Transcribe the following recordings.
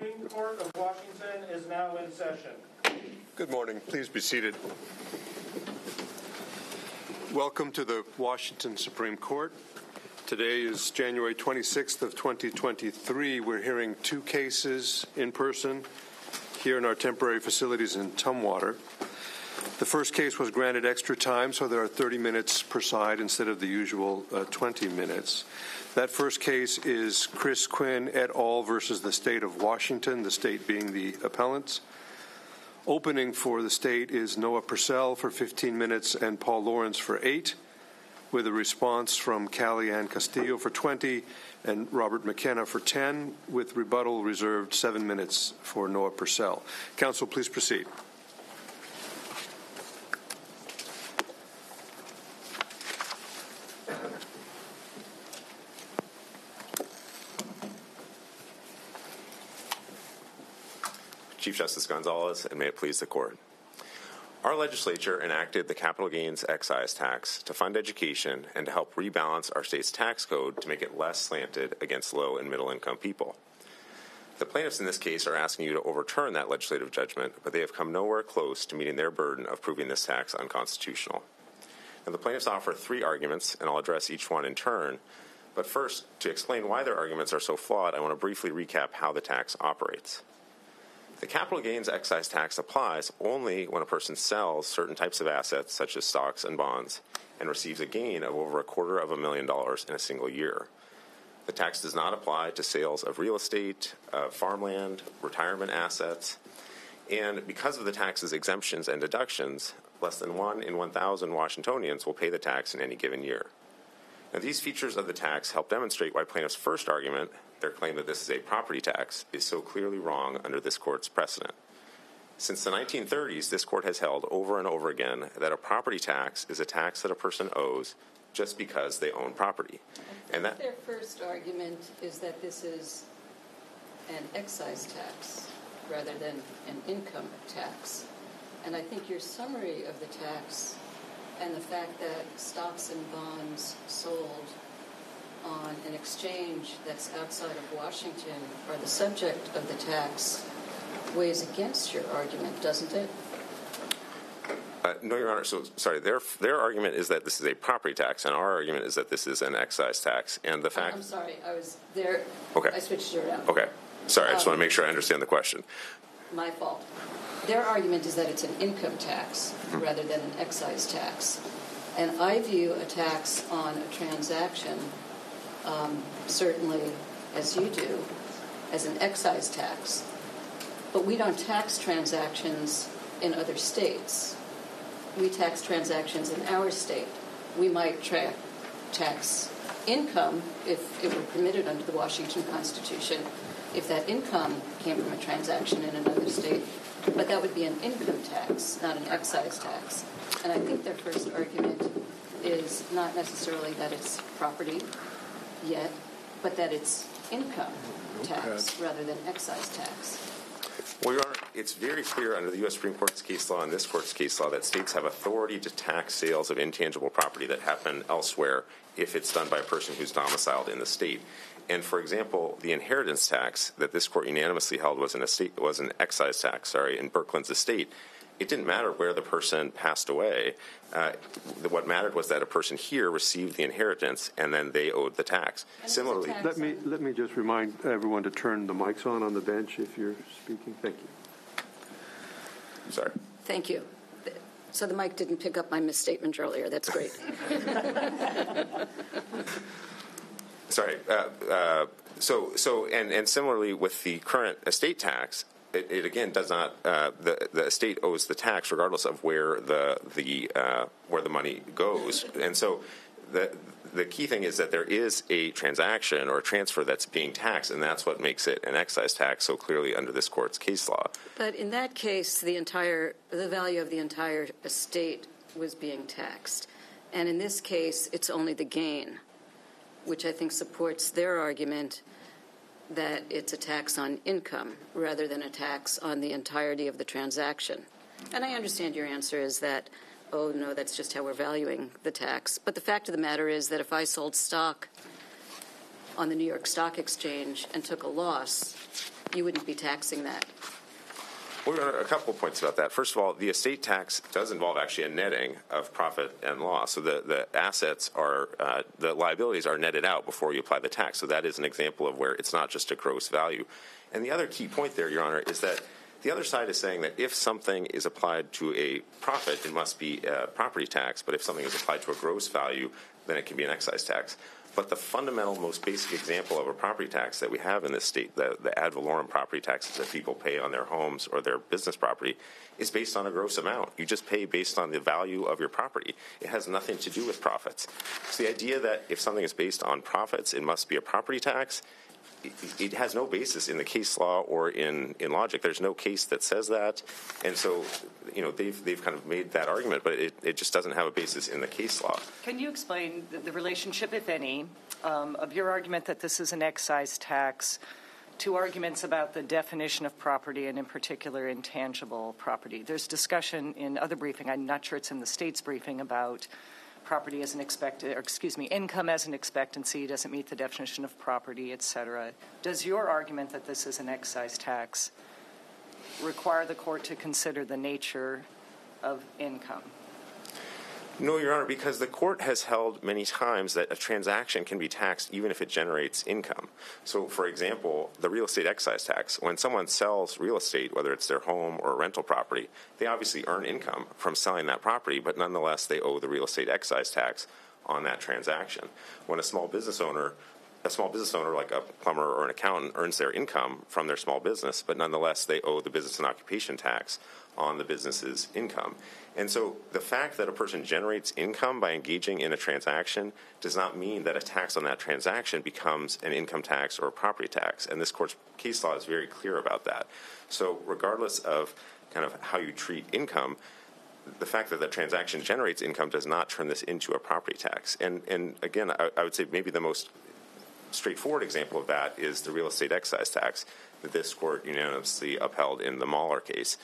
Supreme Court of Washington is now in session. Good morning. Please be seated. Welcome to the Washington Supreme Court. Today is January 26th of 2023. We're hearing two cases in person here in our temporary facilities in Tumwater. The first case was granted extra time, so there are 30 minutes per side instead of the usual uh, 20 minutes. That first case is Chris Quinn et al. versus the state of Washington, the state being the appellants. Opening for the state is Noah Purcell for 15 minutes and Paul Lawrence for eight, with a response from Callie Ann Castillo for 20 and Robert McKenna for 10, with rebuttal reserved seven minutes for Noah Purcell. Counsel, please proceed. Chief Justice Gonzalez, and may it please the Court. Our legislature enacted the capital gains excise tax to fund education and to help rebalance our state's tax code to make it less slanted against low and middle income people. The plaintiffs in this case are asking you to overturn that legislative judgment, but they have come nowhere close to meeting their burden of proving this tax unconstitutional. And the plaintiffs offer three arguments, and I'll address each one in turn. But first, to explain why their arguments are so flawed, I want to briefly recap how the tax operates. The capital gains excise tax applies only when a person sells certain types of assets, such as stocks and bonds, and receives a gain of over a quarter of a million dollars in a single year. The tax does not apply to sales of real estate, uh, farmland, retirement assets, and because of the tax's exemptions and deductions, less than one in 1,000 Washingtonians will pay the tax in any given year. Now, these features of the tax help demonstrate why plaintiffs' first argument their claim that this is a property tax is so clearly wrong under this court's precedent. Since the 1930s, this court has held over and over again that a property tax is a tax that a person owes just because they own property. And that their first argument is that this is an excise tax rather than an income tax. And I think your summary of the tax and the fact that stocks and bonds sold on an exchange that's outside of Washington or the subject of the tax weighs against your argument, doesn't it? Uh, no, Your Honor. So, sorry. Their their argument is that this is a property tax, and our argument is that this is an excise tax. And the fact. I'm sorry. I was there. Okay. I switched it around. Okay. Sorry. Um, I just want to um, make sure I understand the question. My fault. Their argument is that it's an income tax mm-hmm. rather than an excise tax, and I view a tax on a transaction um, certainly as you do, as an excise tax. But we don't tax transactions in other states. We tax transactions in our state. We might tra- tax income if it were permitted under the Washington Constitution, if that income came from a transaction in another state. But that would be an income tax, not an excise tax. And I think their first argument is not necessarily that it's property, yet, but that it's income mm-hmm. tax rather than excise tax. Well, Your Honor, it's very clear under the U.S. Supreme Court's case law and this Court's case law that states have authority to tax sales of intangible property that happen elsewhere if it's done by a person who's domiciled in the state. And for example, the inheritance tax that this Court unanimously held was an estate was an excise tax, sorry, in Birkeland's estate it didn't matter where the person passed away. Uh, what mattered was that a person here received the inheritance and then they owed the tax. And Similarly, let me let me just remind everyone to turn the mics on on the bench if you're speaking. Thank you. Sorry. Thank you. So the mic didn't pick up my misstatement earlier. That's great. Sorry. Uh, uh, so, so, and, and similarly with the current estate tax, it, it, again does not uh, the the estate owes the tax regardless of where the the uh, where the money goes, and so the the key thing is that there is a transaction or a transfer that's being taxed, and that's what makes it an excise tax so clearly under this court's case law. But in that case, the entire the value of the entire estate was being taxed, and in this case, it's only the gain, which I think supports their argument that it's a tax on income rather than a tax on the entirety of the transaction. And I understand your answer is that, oh, no, that's just how we're valuing the tax. But the fact of the matter is that if I sold stock on the New York Stock Exchange and took a loss, you wouldn't be taxing that. Well, a couple of points about that. First of all, the estate tax does involve actually a netting of profit and loss. So the, the assets are, uh, the liabilities are netted out before you apply the tax. So that is an example of where it's not just a gross value. And the other key point there, Your Honor, is that the other side is saying that if something is applied to a profit, it must be a property tax. But if something is applied to a gross value, then it can be an excise tax. But the fundamental, most basic example of a property tax that we have in this state, the, the ad valorem property taxes that people pay on their homes or their business property, is based on a gross amount. You just pay based on the value of your property. It has nothing to do with profits. So the idea that if something is based on profits, it must be a property tax it has no basis in the case law or in, in logic. There's no case that says that. And so, you know, they've, they've kind of made that argument, but it, it just doesn't have a basis in the case law. Can you explain the, relationship, if any, um, of your argument that this is an excise tax to arguments about the definition of property and, in particular, intangible property? There's discussion in other briefing, I'm not sure it's in the state's briefing, about property as an expected, or excuse me, income as an expectancy doesn't meet the definition of property, et cetera. Does your argument that this is an excise tax require the court to consider the nature of income? No, Your Honor, because the court has held many times that a transaction can be taxed even if it generates income. So, for example, the real estate excise tax, when someone sells real estate, whether it's their home or a rental property, they obviously earn income from selling that property, but nonetheless they owe the real estate excise tax on that transaction. When a small business owner a small business owner like a plumber or an accountant earns their income from their small business, but nonetheless they owe the business and occupation tax on the business's income. And so the fact that a person generates income by engaging in a transaction does not mean that a tax on that transaction becomes an income tax or a property tax. And this court's case law is very clear about that. So regardless of kind of how you treat income, the fact that the transaction generates income does not turn this into a property tax. And, and again, I, I would say maybe the most straightforward example of that is the real estate excise tax that this court unanimously upheld in the Mahler case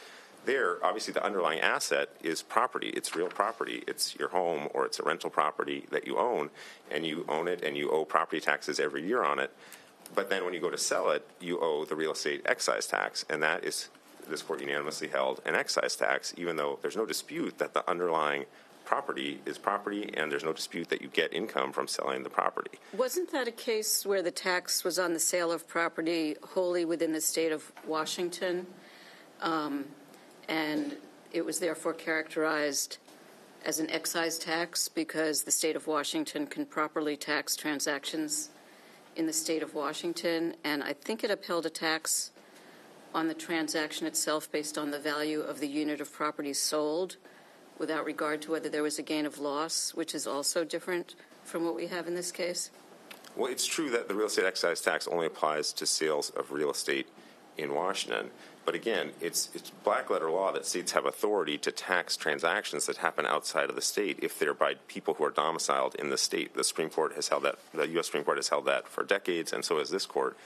there, obviously, the underlying asset is property. It's real property. It's your home or it's a rental property that you own, and you own it and you owe property taxes every year on it. But then when you go to sell it, you owe the real estate excise tax, and that is this court unanimously held an excise tax, even though there's no dispute that the underlying property is property, and there's no dispute that you get income from selling the property. Wasn't that a case where the tax was on the sale of property wholly within the state of Washington? Um, and it was therefore characterized as an excise tax because the state of Washington can properly tax transactions in the state of Washington, and I think it upheld a tax on the transaction itself based on the value of the unit of property sold without regard to whether there was a gain of loss, which is also different from what we have in this case? Well, it's true that the real estate excise tax only applies to sales of real estate in Washington. But again, it's, it's black letter law that states have authority to tax transactions that happen outside of the state if they're by people who are domiciled in the state. The Supreme Court has held that, the U.S. Supreme Court has held that for decades, and so has this court.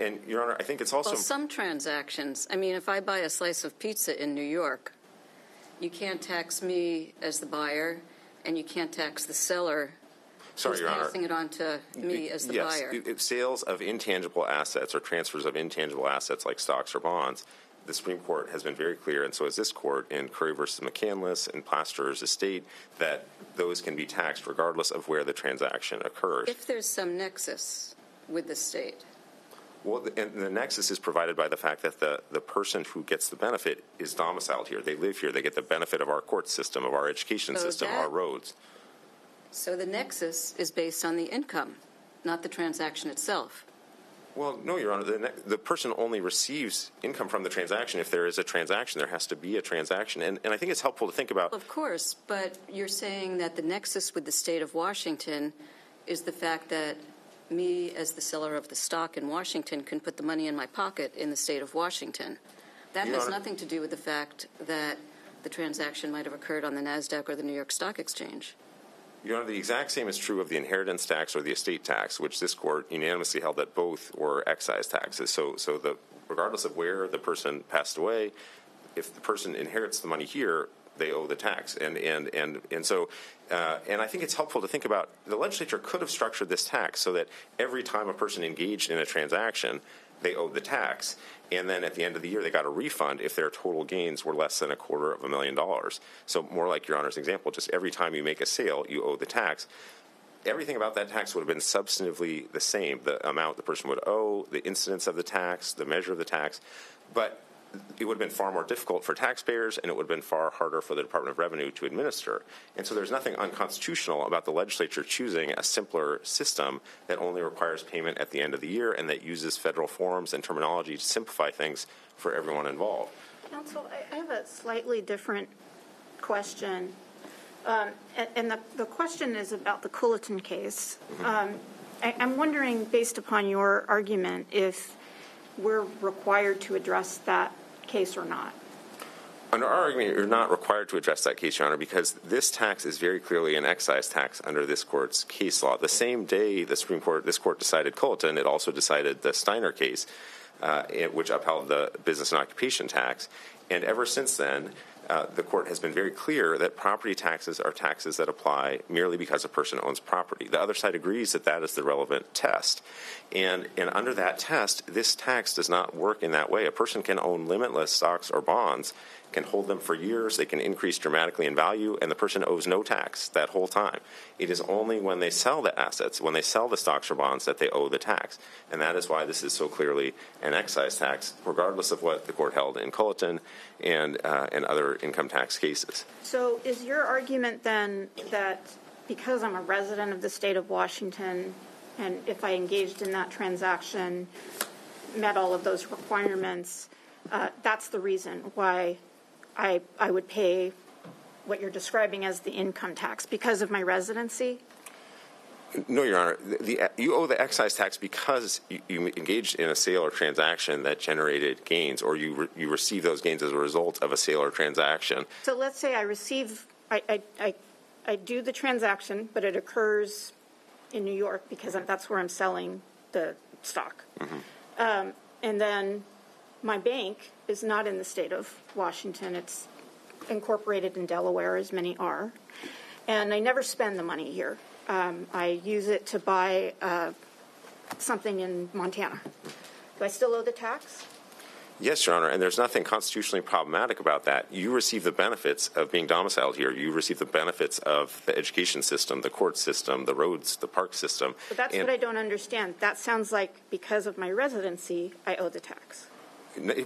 And, Your Honor, I think it's also. Well, some transactions. I mean, if I buy a slice of pizza in New York, you can't tax me as the buyer, and you can't tax the seller Sorry, Your Honor. passing it on to me as the yes, buyer. If sales of intangible assets or transfers of intangible assets like stocks or bonds, the Supreme Court has been very clear, and so has this court in Curry versus McCanless and Plaster's estate, that those can be taxed regardless of where the transaction occurs. If there's some nexus with the state. Well, the, and the nexus is provided by the fact that the, the person who gets the benefit is domiciled here. They live here. They get the benefit of our court system, of our education So system, that- our roads. So the nexus is based on the income, not the transaction itself. Well, no, Your Honor. The, ne- the person only receives income from the transaction if there is a transaction. There has to be a transaction. And, and I think it's helpful to think about. Of course, but you're saying that the nexus with the state of Washington is the fact that me, as the seller of the stock in Washington, can put the money in my pocket in the state of Washington. That Your has Honor- nothing to do with the fact that the transaction might have occurred on the NASDAQ or the New York Stock Exchange. Your Honor, the exact same is true of the inheritance tax or the estate tax, which this court unanimously held that both were excise taxes. So, so the, regardless of where the person passed away, if the person inherits the money here, they owe the tax. And, and, and, and so, uh, and I think it's helpful to think about the legislature could have structured this tax so that every time a person engaged in a transaction, they owed the tax. And then at the end of the year, they got a refund if their total gains were less than a quarter of a million dollars. So, more like Your Honor's example, just every time you make a sale, you owe the tax. Everything about that tax would have been substantively the same the amount the person would owe, the incidence of the tax, the measure of the tax. But it would have been far more difficult for taxpayers and it would have been far harder for the Department of Revenue to administer. And so there's nothing unconstitutional about the legislature choosing a simpler system that only requires payment at the end of the year and that uses federal forms and terminology to simplify things for everyone involved. Counsel, I- have a slightly different question. Um, And the the question is about the Culleton case. Um, I- I'm wondering, based upon your argument, if we're required to address that case or not. Under our argument, you're not required to address that case, Your Honor, because this tax is very clearly an excise tax under this court's case law. The same day the Supreme Court, this court decided Culleton, it also decided the Stiner case, uh, which upheld the business and occupation tax. And ever since then, uh, the court has been very clear that property taxes are taxes that apply merely because a person owns property. The other side agrees that that is the relevant test. And, and under that test, this tax does not work in that way. A person can own limitless stocks or bonds, can hold them for years, they can increase dramatically in value, and the person owes no tax that whole time. It is only when they sell the assets, when they sell the stocks or bonds, that they owe the tax. And that is why this is so clearly an excise tax, regardless of what the court held in Culleton and, uh, and other income tax cases. So is your argument then that because I'm a resident of the state of Washington, and if I engaged in that transaction, met all of those requirements, uh, that's the reason why I, I would pay what you're describing as the income tax, because of my residency? No, Your Honor. The, the, you owe the excise tax because you, you, engaged in a sale or transaction that generated gains, or you re, you receive those gains as a result of a sale or transaction. So let's say I receive, I, I, I, I do the transaction, but it occurs in New York because that's where I'm selling the stock. Um, and then my bank is not in the state of Washington. It's incorporated in Delaware, as many are. And I never spend the money here. Um, I use it to buy uh, something in Montana. Do I still owe the tax? Yes, Your Honor, and there's nothing constitutionally problematic about that. You receive the benefits of being domiciled here. You receive the benefits of the education system, the court system, the roads, the park system. But that's And- what I don't understand. That sounds like because of my residency, I owe the tax.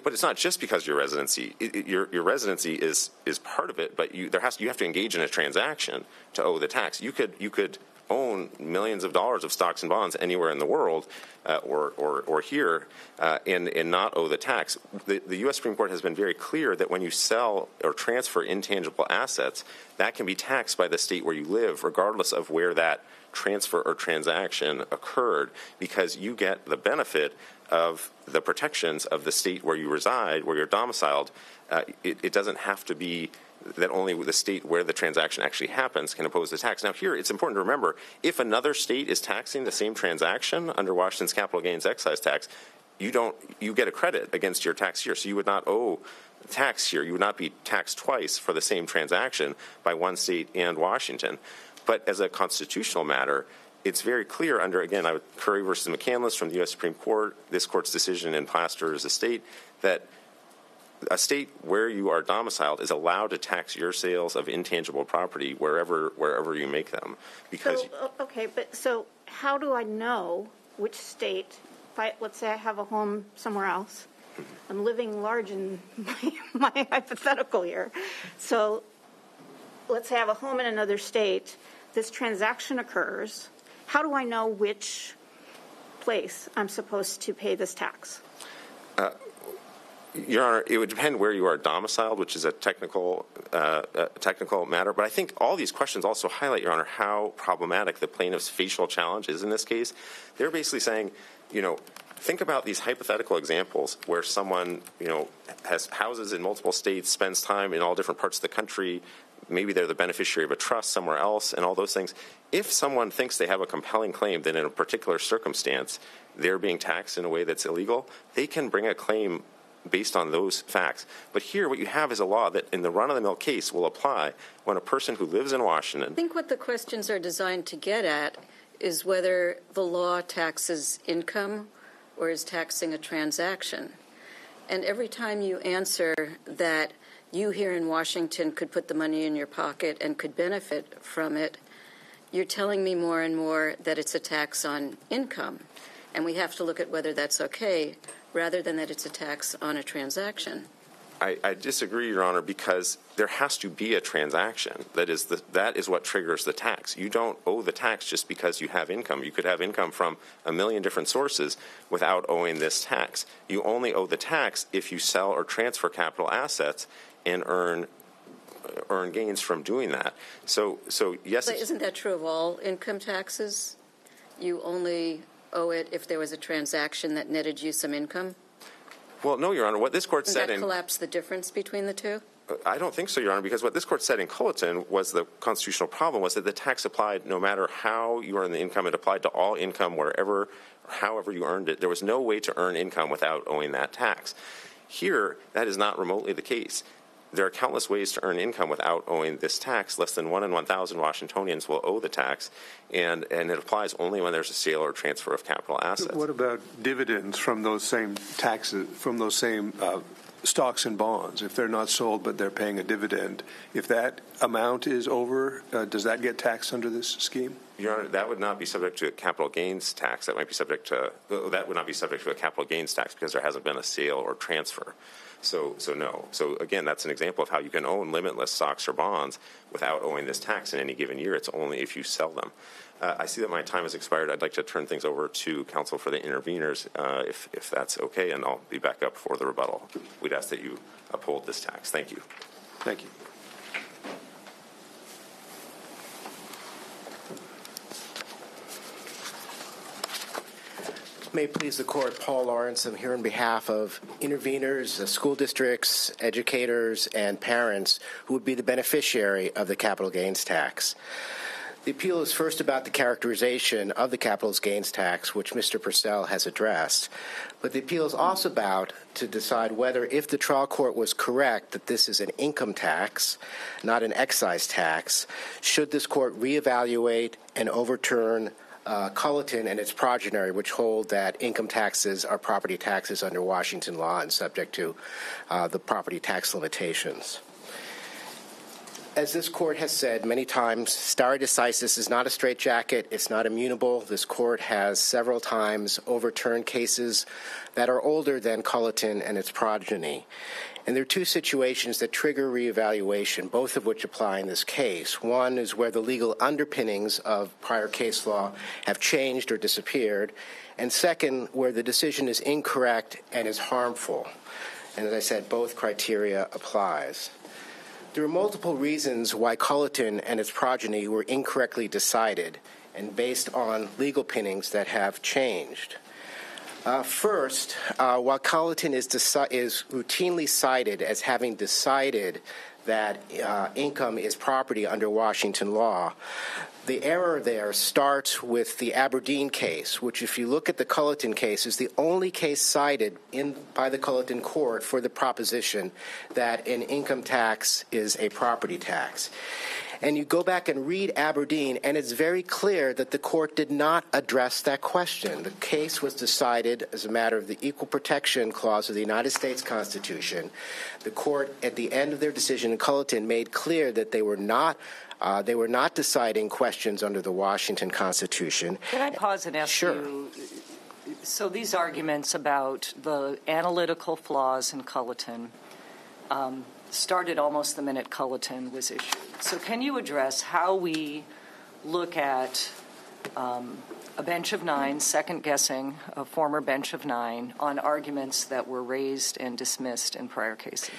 But it's not just because your residency. It, it, your your residency is is part of it, but you there has you have to engage in a transaction to owe the tax. You could you could own millions of dollars of stocks and bonds anywhere in the world, uh, or, or or here, uh, and and not owe the tax. The, the U.S. Supreme Court has been very clear that when you sell or transfer intangible assets, that can be taxed by the state where you live, regardless of where that transfer or transaction occurred, because you get the benefit of the protections of the state where you reside, where you're domiciled. Uh, it, it doesn't have to be that only the state where the transaction actually happens can impose the tax. Now, here it's important to remember if another state is taxing the same transaction under Washington's capital gains excise tax, you don't you get a credit against your tax here, so you would not owe tax here. You would not be taxed twice for the same transaction by one state and Washington. But as a constitutional matter, it's very clear under again I would, Curry versus McCanless from the U.S. Supreme Court, this court's decision in Plaster's estate that a state where you are domiciled is allowed to tax your sales of intangible property wherever wherever you make them because So, okay, but so how do I know which state, if I, let's say I have a home somewhere else, I'm living large in my, my hypothetical here. So let's say I have a home in another state, this transaction occurs. How do I know which place I'm supposed to pay this tax? Your Honor, it would depend where you are domiciled, which is a technical uh, uh, technical matter. But I think all these questions also highlight, Your Honor, how problematic the plaintiff's facial challenge is in this case. They're basically saying, you know, think about these hypothetical examples where someone, you know, has houses in multiple states, spends time in all different parts of the country. Maybe they're the beneficiary of a trust somewhere else, and all those things. If someone thinks they have a compelling claim that in a particular circumstance they're being taxed in a way that's illegal, they can bring a claim based on those facts. But here, what you have is a law that, in the run of the mill case, will apply when a person who lives in Washington. I think what the questions are designed to get at is whether the law taxes income or is taxing a transaction? And every time you answer that you here in Washington could put the money in your pocket and could benefit from it, you're telling me more and more that it's a tax on income. And we have to look at whether that's okay rather than that it's a tax on a transaction. I, I, disagree, Your Honor, because there has to be a transaction. That is the, that is what triggers the tax. You don't owe the tax just because you have income. You could have income from a million different sources without owing this tax. You only owe the tax if you sell or transfer capital assets and earn earn gains from doing that. So, so yes. But isn't that true of all income taxes? You only owe it if there was a transaction that netted you some income. Well, no, Your Honor. What this court Doesn't said that in collapse the difference between the two? Uh, I don't think so, Your Honor, because what this court said in Culleton was the constitutional problem was that the tax applied no matter how you earn the income. It applied to all income wherever, however you earned it. There was no way to earn income without owing that tax. Here, that is not remotely the case. There are countless ways to earn income without owing this tax. Less than one in 1,000 Washingtonians will owe the tax, and, and it applies only when there's a sale or transfer of capital assets. What about dividends from those same taxes, from those same uh, stocks and bonds? If they're not sold but they're paying a dividend, if that amount is over, uh, does that get taxed under this scheme? Your Honor, that would not be subject to a capital gains tax. That might be subject to that would not be subject to a capital gains tax because there hasn't been a sale or transfer. So, so no. So again, that's an example of how you can own limitless stocks or bonds without owing this tax in any given year. It's only if you sell them. Uh, I see that my time has expired. I'd like to turn things over to counsel for the interveners, uh, if, if that's okay, and I'll be back up for the rebuttal. We'd ask that you uphold this tax. Thank you. Thank you. May it please the court, Paul Lawrence. I'm here on behalf of interveners, uh, school districts, educators, and parents who would be the beneficiary of the capital gains tax. The appeal is first about the characterization of the capital gains tax, which Mr. Purcell has addressed. But the appeal is also about to decide whether, if the trial court was correct that this is an income tax, not an excise tax, should this court reevaluate and overturn uh, Culleton and its progeny, which hold that income taxes are property taxes under Washington law and subject to uh, the property tax limitations. As this court has said many times, stare decisis is not a straitjacket. It's not immutable. This court has several times overturned cases that are older than Culleton and its progeny. And there are two situations that trigger reevaluation, both of which apply in this case. One is where the legal underpinnings of prior case law have changed or disappeared. And second, where the decision is incorrect and is harmful. And as I said, both criteria applies. There are multiple reasons why Culleton and its progeny were incorrectly decided and based on legal pinnings that have changed. Uh, first, uh, while Culleton is, deci- is routinely cited as having decided that uh, income is property under Washington law, the error there starts with the Aberdeen case, which, if you look at the Culleton case, is the only case cited in, by the Culleton court for the proposition that an income tax is a property tax. And you go back and read Aberdeen, and it's very clear that the court did not address that question. The case was decided as a matter of the Equal Protection Clause of the United States Constitution. The court, at the end of their decision in Culleton, made clear that they were not. Uh, they were not deciding questions under the Washington Constitution. Can I pause and ask sure. you? So these arguments about the analytical flaws in Culleton um, started almost the minute Culleton was issued. So, can you address how we look at um, a bench of nine, second guessing a former bench of nine on arguments that were raised and dismissed in prior cases?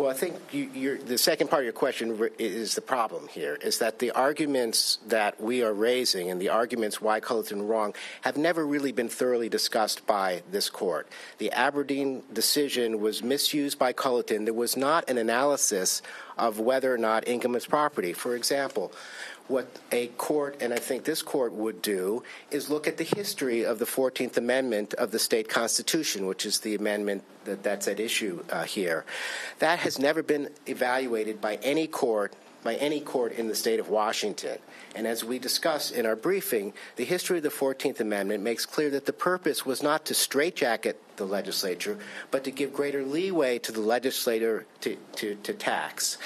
Well, I think you, the second part of your question is the problem here, is that the arguments that we are raising and the arguments why Culleton wrong have never really been thoroughly discussed by this court. The Aberdeen decision was misused by Culleton. There was not an analysis of whether or not income is property. For example, what a court, and I think this court would do, is look at the history of the 14th Amendment of the state constitution, which is the amendment that, that's at issue uh, here. That has never been evaluated by any court by any court in the state of Washington. And as we discussed in our briefing, the history of the 14th Amendment makes clear that the purpose was not to straitjacket the legislature, but to give greater leeway to the legislator to, to, to tax.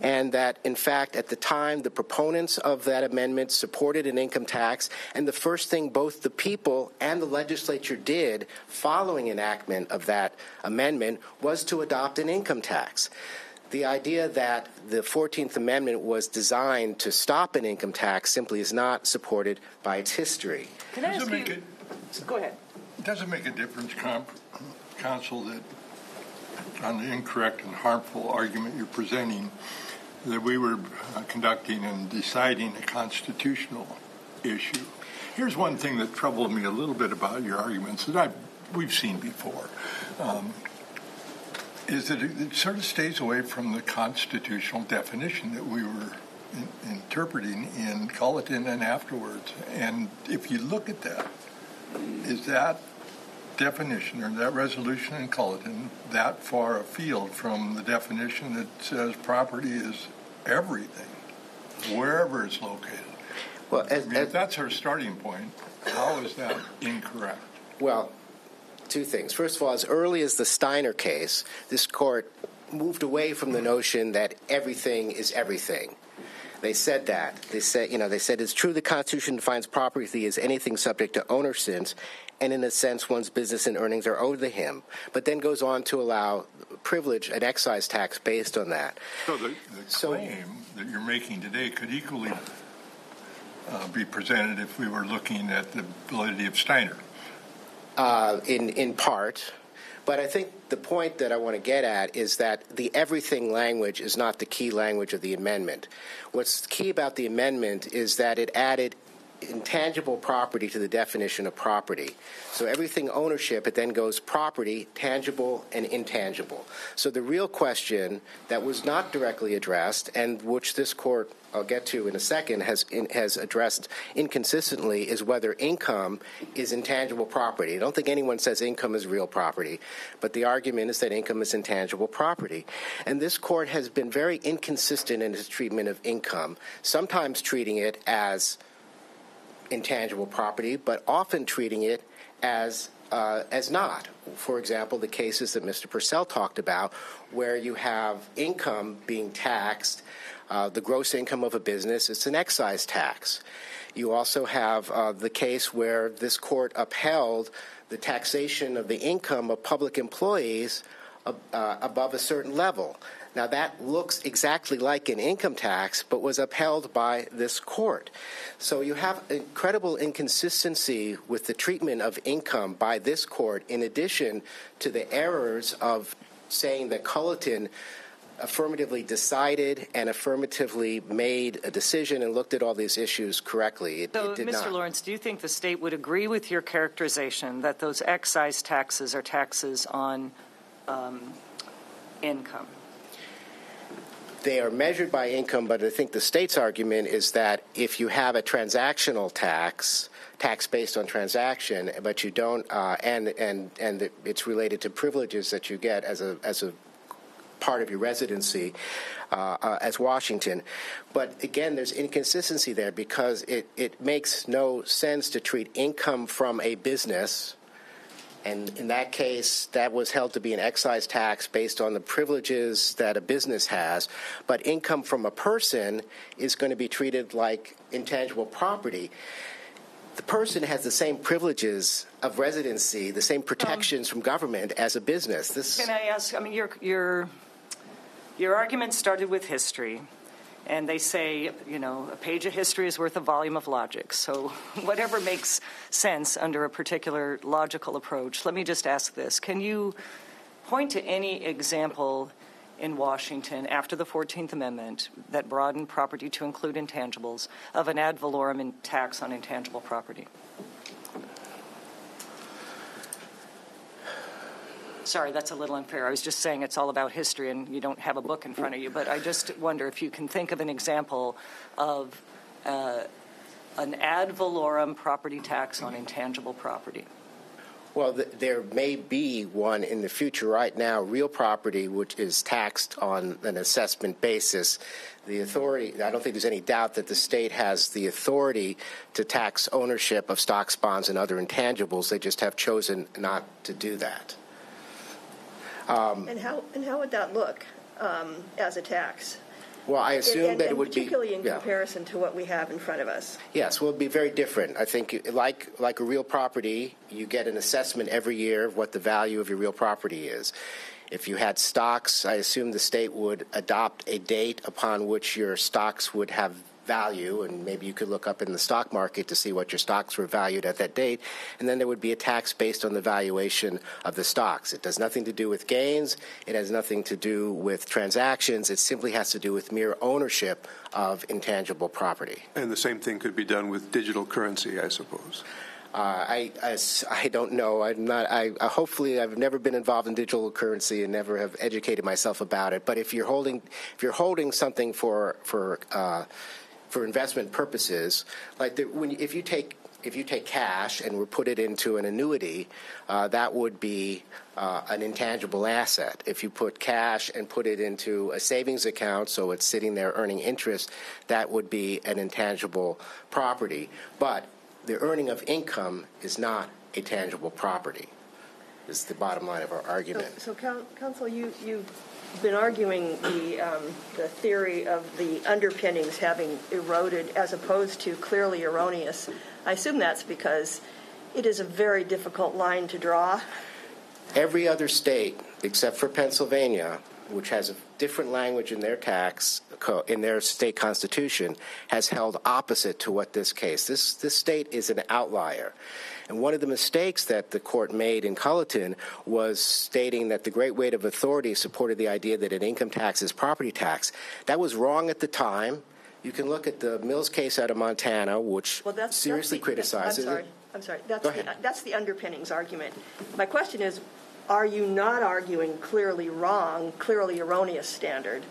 And that, in fact, at the time, the proponents of that amendment supported an income tax, and the first thing both the people and the legislature did following enactment of that amendment was to adopt an income tax the idea that the 14th Amendment was designed to stop an income tax simply is not supported by its history. Can I Does ask it make you? it, Go ahead. Does it make a difference, counsel, that on the incorrect and harmful argument you're presenting, that we were uh, conducting and deciding a constitutional issue? Here's one thing that troubled me a little bit about your arguments that I've, we've seen before. Um, is that it, it sort of stays away from the constitutional definition that we were in, interpreting in Culleton and afterwards. And if you look at that, is that definition or that resolution in Culleton that far afield from the definition that says property is everything, wherever it's located? Well, I as, if that's her starting point, how is that incorrect? Well, two things. First of all, as early as the Stiner case, this court moved away from the notion that everything is everything. They said that. They said, you know, they said it's true the Constitution defines property as anything subject to ownership, and in a sense, one's business and earnings are owed to him. But then goes on to allow privilege an excise tax based on that. So the, the So- claim that you're making today could equally uh, be presented if we were looking at the validity of Stiner. uh, in in part. But I think the point that I want to get at is that the everything language is not the key language of the amendment. What's key about the amendment is that it added intangible property to the definition of property. So everything ownership, it then goes property, tangible, and intangible. So the real question that was not directly addressed, and which this court I'll get to in a second has in, has addressed inconsistently, is whether income is intangible property. I don't think anyone says income is real property, but the argument is that income is intangible property. And this court has been very inconsistent in its treatment of income, sometimes treating it as intangible property, but often treating it as uh, as not. For example, the cases that Mr. Purcell talked about, where you have income being taxed, uh, the gross income of a business, it's an excise tax. You also have uh, the case where this court upheld the taxation of the income of public employees uh, above a certain level. Now, that looks exactly like an income tax, but was upheld by this court. So you have incredible inconsistency with the treatment of income by this court, in addition to the errors of saying that Culleton affirmatively decided and affirmatively made a decision and looked at all these issues correctly. It, So, it Mr. not. Lawrence, do you think the state would agree with your characterization that those excise taxes are taxes on um, income? They are measured by income, but I think the state's argument is that if you have a transactional tax, tax based on transaction, but you don't, uh, and and and it's related to privileges that you get as a as a part of your residency uh, uh, as Washington. But again, there's inconsistency there because it, it makes no sense to treat income from a business and in that case, that was held to be an excise tax based on the privileges that a business has. But income from a person is going to be treated like intangible property. The person has the same privileges of residency, the same um, protections from government as a business. This Can I ask? I mean, your your your argument started with history, and they say, you know, a page of history is worth a volume of logic. So, whatever makes sense under a particular logical approach. Let me just ask this: Can you point to any example in Washington after the 14th Amendment that broadened property to include intangibles of an ad valorem tax on intangible property? Sorry, that's a little unfair. I was just saying it's all about history and you don't have a book in front of you, but I just wonder if you can think of an example of uh, an ad valorem property tax on intangible property. Well, th- there may be one in the future. Right now, real property, which is taxed on an assessment basis, the authority, I don't think there's any doubt that the state has the authority to tax ownership of stocks, bonds, and other intangibles. They just have chosen not to do that. And how, and how would that look um, as a tax? Well, I assume And- that it and would be. Particularly in yeah. comparison to what we have in front of us. Yes, well, it'd be very different. I think, like like a real property, you get an assessment every year of what the value of your real property is. If you had stocks, I assume the state would adopt a date upon which your stocks would have value, and maybe you could look up in the stock market to see what your stocks were valued at that date, and then there would be a tax based on the valuation of the stocks. It does nothing to do with gains, it has nothing to do with transactions, it simply has to do with mere ownership of intangible property. And the same thing could be done with digital currency, I suppose. Uh, I, I I don't know. I'm not. I, I hopefully I've never been involved in digital currency and never have educated myself about it. But if you're holding if you're holding something for for uh, for investment purposes, like the, when if you take if you take cash and we put it into an annuity, uh, that would be uh, an intangible asset. If you put cash and put it into a savings account, so it's sitting there earning interest, that would be an intangible property. But the earning of income is not a tangible property. Is the bottom line of our argument. so coun- counsel, you, you've been arguing the, um, the theory of the underpinnings having eroded as opposed to clearly erroneous. I assume that's because it is a very difficult line to draw. Every other state, except for Pennsylvania, which has a different language in their tax in their state constitution, has held opposite to what this case. This this state is an outlier. And one of the mistakes that the court made in Culleton was stating that the great weight of authority supported the idea that an income tax is property tax. That was wrong at the time. You can look at the Mills case out of Montana, which Well, that's seriously that's the, criticizes I'm sorry. it. I'm sorry. That's the, that's the underpinnings argument. My question is, are you not arguing clearly wrong, clearly erroneous standard?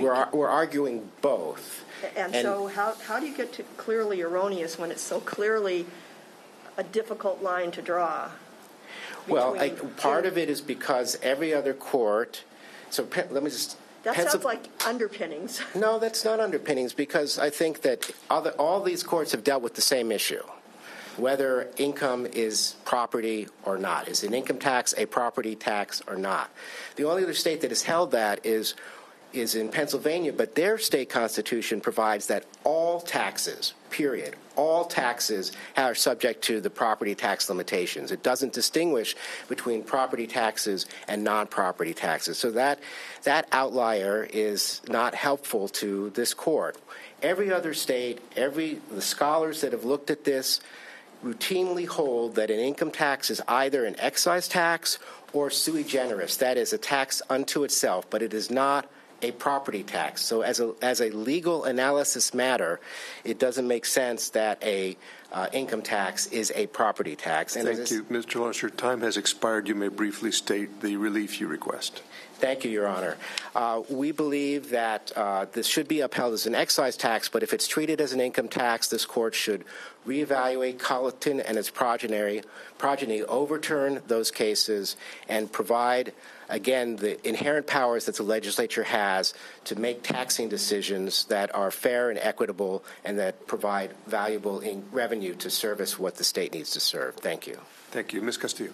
We're, we're arguing both. And, so, how, how do you get to clearly erroneous when it's so clearly a difficult line to draw? Well, I, part two- of it is because every other court. So Pen- let me just. That Pensil- sounds like underpinnings. No, that's not underpinnings because I think that other, all these courts have dealt with the same issue. Whether income is property or not. Is an income tax a property tax or not? The only other state that has held that is, is in Pennsylvania, but their state constitution provides that all taxes, period, all taxes are subject to the property tax limitations. It doesn't distinguish between property taxes and non-property taxes. So that that outlier is not helpful to this court. Every other state, every the scholars that have looked at this routinely hold that an income tax is either an excise tax or sui generis, that is a tax unto itself, but it is not a property tax. So, as a, as a legal analysis matter, it doesn't make sense that a uh, income tax is a property tax. And Thank you. Mr. Lawrence, your time has expired. You may briefly state the relief you request. Thank you, Your Honor. Uh, we believe that uh, this should be upheld as an excise tax, but if it's treated as an income tax, this court should reevaluate Culleton and its progeny, progeny, overturn those cases, and provide, again, the inherent powers that the legislature has to make taxing decisions that are fair and equitable and that provide valuable in revenue to service what the state needs to serve. Thank you. Thank you. Ms. Castillo.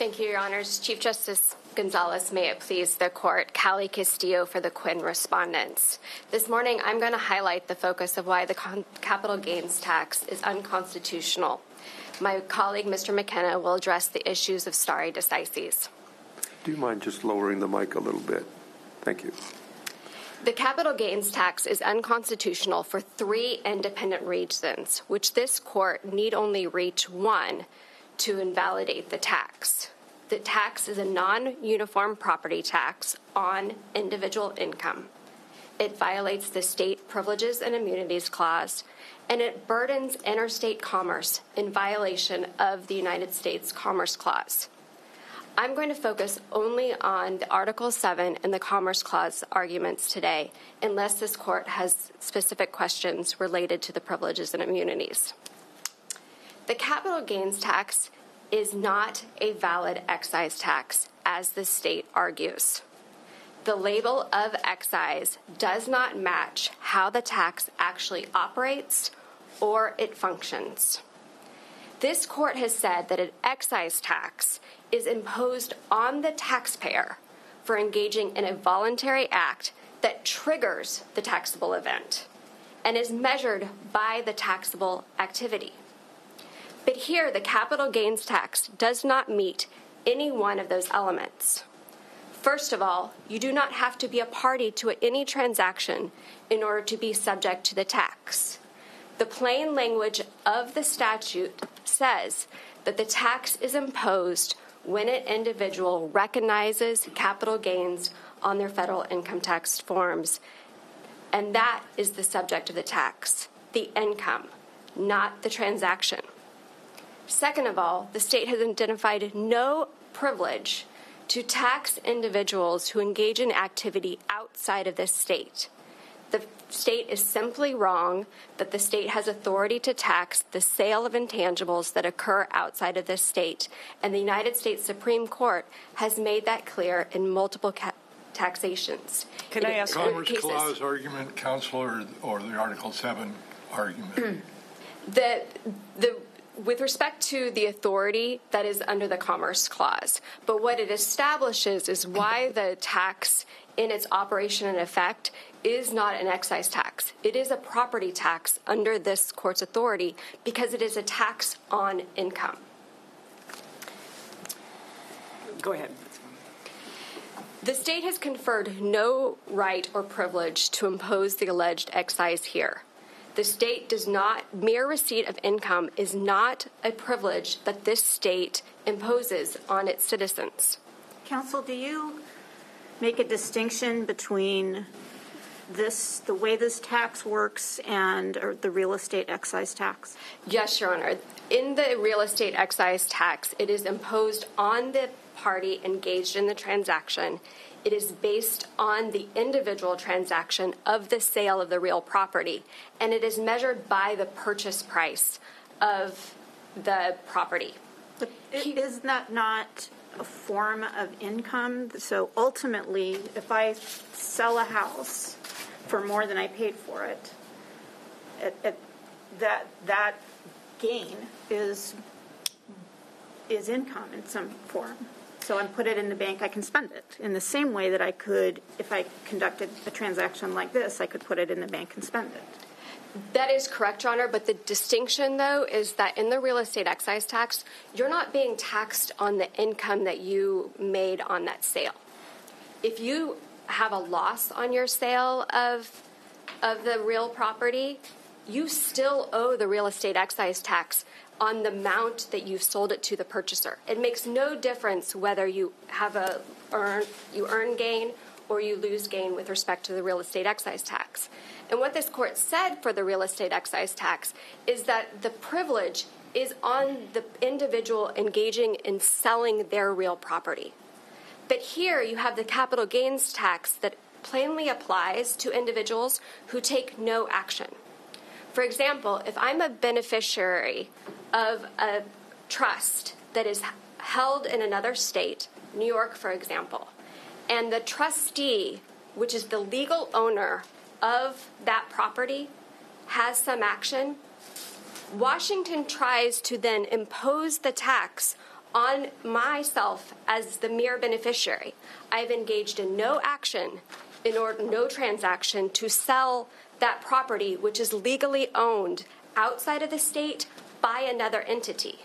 Thank you, Your Honors. Chief Justice Gonzalez, may it please the court, Callie Castillo for the Quinn respondents. This morning, I'm going to highlight the focus of why the con- capital gains tax is unconstitutional. My colleague, Mr. McKenna, will address the issues of stare decisis. Do you mind just lowering the mic a little bit? Thank you. The capital gains tax is unconstitutional for three independent reasons, which this court need only reach one to invalidate the tax. The tax is a non uniform property tax on individual income. It violates the State Privileges and Immunities Clause, and it burdens interstate commerce in violation of the United States Commerce Clause. I'm going to focus only on the Article 7 and the Commerce Clause arguments today, unless this court has specific questions related to the privileges and immunities. The capital gains tax is not a valid excise tax, as the state argues. The label of excise does not match how the tax actually operates or it functions. This court has said that an excise tax is imposed on the taxpayer for engaging in a voluntary act that triggers the taxable event and is measured by the taxable activity. But here, the capital gains tax does not meet any one of those elements. First of all, you do not have to be a party to any transaction in order to be subject to the tax. The plain language of the statute says that the tax is imposed when an individual recognizes capital gains on their federal income tax forms. And that is the subject of the tax the income, not the transaction. Second of all, the state has identified no privilege to tax individuals who engage in activity outside of this state. The state is simply wrong that the state has authority to tax the sale of intangibles that occur outside of this state, and the United States Supreme Court has made that clear in multiple ca- taxations. Can I ask Commerce cases. Clause argument, Counselor, or the Article 7 argument? the the with respect to the authority that is under the Commerce Clause, but what it establishes is why the tax in its operation and effect is not an excise tax. It is a property tax under this court's authority because it is a tax on income. Go ahead. The state has conferred no right or privilege to impose the alleged excise here. The state does not, mere receipt of income is not a privilege that this state imposes on its citizens. Counsel, do you make a distinction between this, the way this tax works, and the real estate excise tax? Yes, Your Honor. In the real estate excise tax, it is imposed on the party engaged in the transaction. It is based on the individual transaction of the sale of the real property, and it is measured by the purchase price of the property. But is that not a form of income? So ultimately, if I sell a house for more than I paid for it, it, it, that that gain is is income in some form. So I put it in the bank, I can spend it in the same way that I could, if I conducted a transaction like this, I could put it in the bank and spend it. That is correct, Your Honor, but the distinction, though, is that in the real estate excise tax, you're not being taxed on the income that you made on that sale. If you have a loss on your sale of, of the real property, you still owe the real estate excise tax on the amount that you've sold it to the purchaser. It makes no difference whether you have a earn you earn gain or you lose gain with respect to the real estate excise tax. And what this court said for the real estate excise tax is that the privilege is on the individual engaging in selling their real property. But here you have the capital gains tax that plainly applies to individuals who take no action. For example, if I'm a beneficiary of a trust that is held in another state, New York, for example, and the trustee, which is the legal owner of that property, has some action, Washington tries to then impose the tax on myself as the mere beneficiary. I've engaged in no action in order no transaction to sell that property which is legally owned outside of the state by another entity.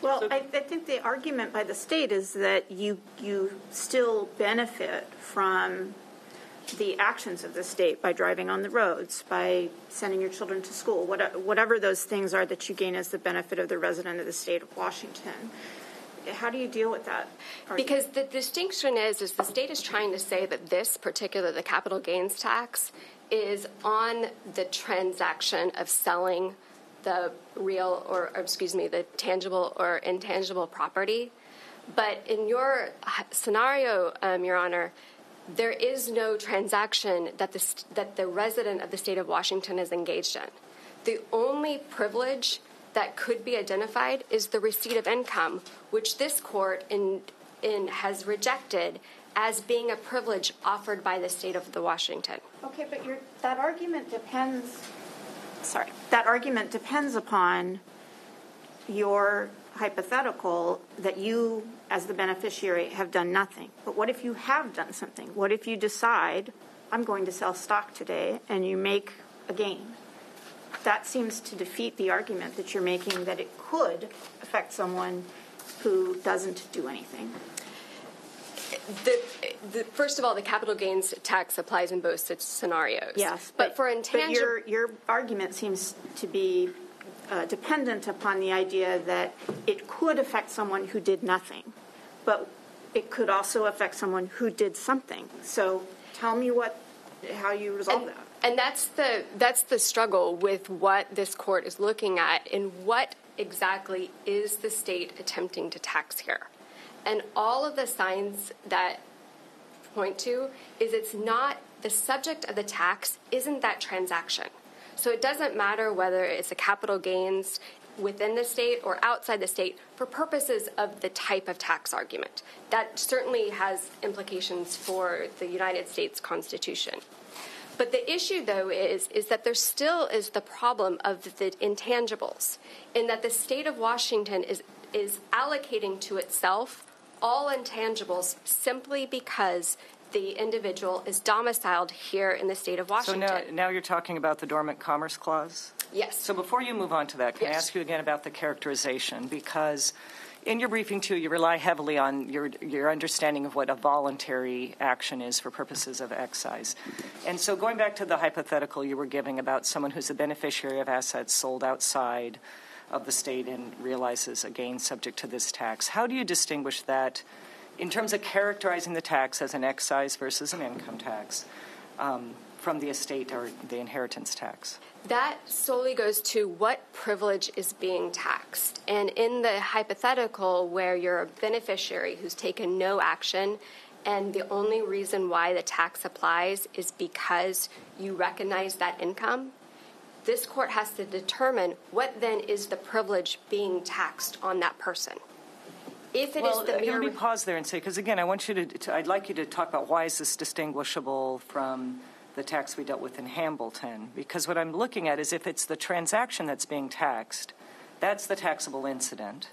Well, I, I think the argument by the state is that you you still benefit from the actions of the state by driving on the roads, by sending your children to school, what, whatever those things are that you gain as the benefit of the resident of the state of Washington. How do you deal with that? argument? Because the distinction is, is the state is trying to say that this particular, the capital gains tax, is on the transaction of selling the real or, or excuse me, the tangible or intangible property. But in your scenario, um, Your Honor, there is no transaction that the, that the resident of the state of Washington is engaged in. The only privilege that could be identified is the receipt of income, which this court in, in has rejected as being a privilege offered by the state of the Washington. Okay, but that argument depends. Sorry, that argument depends upon your hypothetical that you, as the beneficiary, have done nothing. But what if you have done something? What if you decide, I'm going to sell stock today, and you make a gain? That seems to defeat the argument that you're making that it could affect someone who doesn't do anything. The, the, first of all, the capital gains tax applies in both scenarios. Yes, but, but for intangible, your your argument seems to be uh, dependent upon the idea that it could affect someone who did nothing, but it could also affect someone who did something. So tell me what, how you resolve and, that. And that's the that's the struggle with what this court is looking at and what exactly is the state attempting to tax here. And all of the signs that point to is it's not the subject of the tax isn't that transaction. So it doesn't matter whether it's a capital gains within the state or outside the state for purposes of the type of tax argument. That certainly has implications for the United States Constitution. But the issue, though, is, is that there still is the problem of the intangibles, in that the state of Washington is, is allocating to itself all intangibles simply because the individual is domiciled here in the state of Washington. So now, now you're talking about the Dormant Commerce Clause? Yes. So before you move on to that, can yes. I ask you again about the characterization? Because in your briefing, too, you rely heavily on your, your understanding of what a voluntary action is for purposes of excise. And so going back to the hypothetical you were giving about someone who's a beneficiary of assets sold outside of the state and realizes a gain subject to this tax, how do you distinguish that – in terms of characterizing the tax as an excise versus an income tax um, from the estate or the inheritance tax? That solely goes to what privilege is being taxed. And in the hypothetical where you're a beneficiary who's taken no action, and the only reason why the tax applies is because you recognize that income, this court has to determine what then is the privilege being taxed on that person if it well, is the uh, mere... Let me pause there and say, because again, I want you to, to, I'd like you to talk about why is this distinguishable from the tax we dealt with in Hambleton? Because what I'm looking at is if it's the transaction that's being taxed, that's the taxable incident.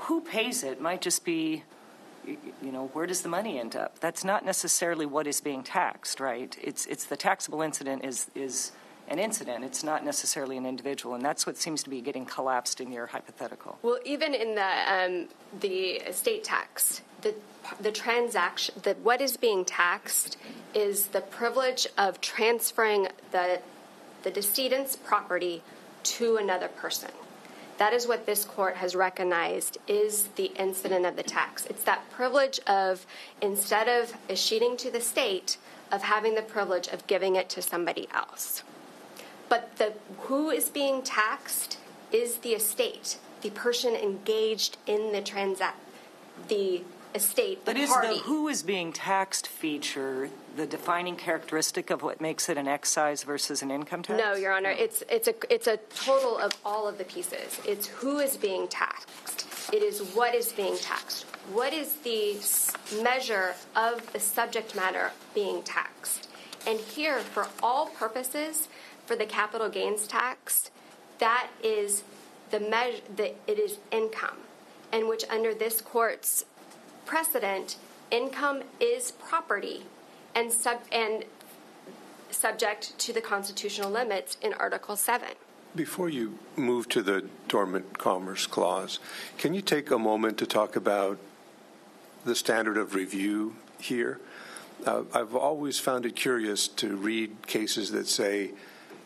Who pays it might just be, you know, where does the money end up? That's not necessarily what is being taxed, right? It's it's the taxable incident is is an incident. It's not necessarily an individual, and that's what seems to be getting collapsed in your hypothetical. Well, even in the um, the estate tax, the the transaction, that what is being taxed is the privilege of transferring the the decedent's property to another person. That is what this court has recognized is the incident of the tax. It's that privilege of instead of escheating to the state, of having the privilege of giving it to somebody else. But the who is being taxed is the estate, the person engaged in the transact, the estate, the but party. is the who is being taxed feature the defining characteristic of what makes it an excise versus an income tax? No, Your Honor. It's it's a it's a total of all of the pieces. It's who is being taxed. It is what is being taxed. What is the measure of the subject matter being taxed? And here, for all purposes, for the capital gains tax, that is the measure that it is income, and which under this court's precedent, income is property and sub and subject to the constitutional limits in Article 7. Before you move to the Dormant Commerce Clause, can you take a moment to talk about the standard of review here? Uh, I've always found it curious to read cases that say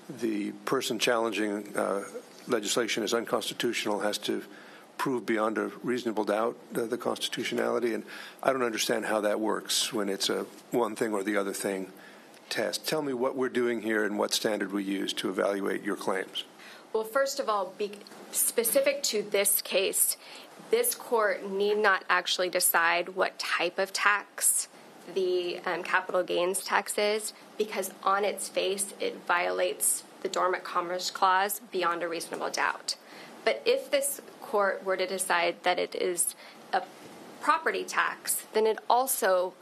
the person challenging uh, legislation is unconstitutional has to prove beyond a reasonable doubt uh, the constitutionality. And I don't understand how that works when it's a one thing or the other thing test. Tell me what we're doing here and what standard we use to evaluate your claims. Well, first of all, be specific to this case, this court need not actually decide what type of tax the um, capital gains taxes because on its face it violates the dormant commerce clause beyond a reasonable doubt. But if this court were to decide that it is a property tax, then it also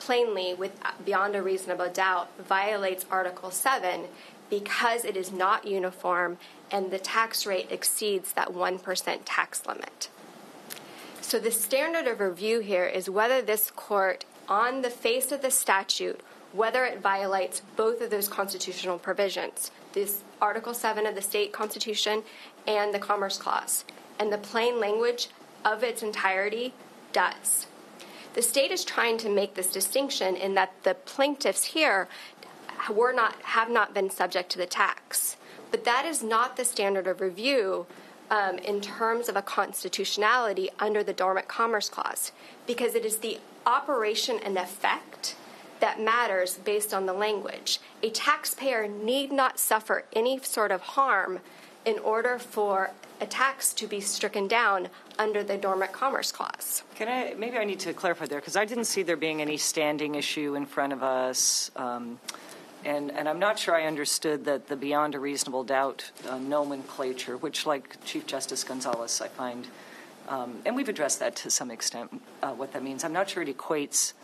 plainly, with beyond a reasonable doubt, violates Article 7 because it is not uniform and the tax rate exceeds that 1% tax limit. So the standard of review here is whether this court, on the face of the statute, whether it violates both of those constitutional provisions, this Article 7 of the state constitution and the Commerce Clause. And the plain language of its entirety does. The state is trying to make this distinction in that the plaintiffs here were not have not been subject to the tax. But that is not the standard of review um, in terms of a constitutionality under the Dormant Commerce Clause, because it is the operation and effect that matters based on the language. A taxpayer need not suffer any sort of harm in order for a tax to be stricken down under the Dormant Commerce Clause. Can I maybe I need to clarify there because I didn't see there being any standing issue in front of us. Um, and, and I'm not sure I understood that the beyond a reasonable doubt uh, nomenclature, which, like Chief Justice González, I find, um, and we've addressed that to some extent, uh, what that means. I'm not sure it equates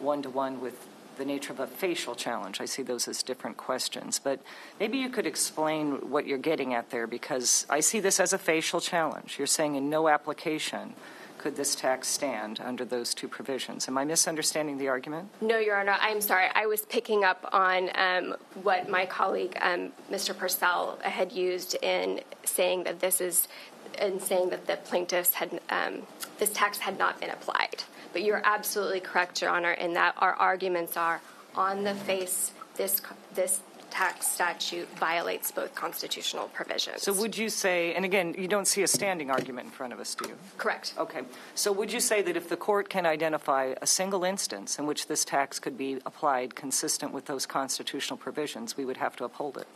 one to one with the nature of a facial challenge. I see those as different questions. But maybe you could explain what you're getting at there because I see this as a facial challenge. You're saying in no application could this tax stand under those two provisions? Am I misunderstanding the argument? No, Your Honor. I'm sorry. I was picking up on um, what my colleague, um, Mr. Purcell, had used in saying that this is, in saying that the plaintiffs had, um, this tax had not been applied. But you're absolutely correct, Your Honor, in that our arguments are on the face, this, this tax statute violates both constitutional provisions. So would you say, and again, you don't see a standing argument in front of us, do you? Correct. Okay. So would you say that if the court can identify a single instance in which this tax could be applied consistent with those constitutional provisions, we would have to uphold it?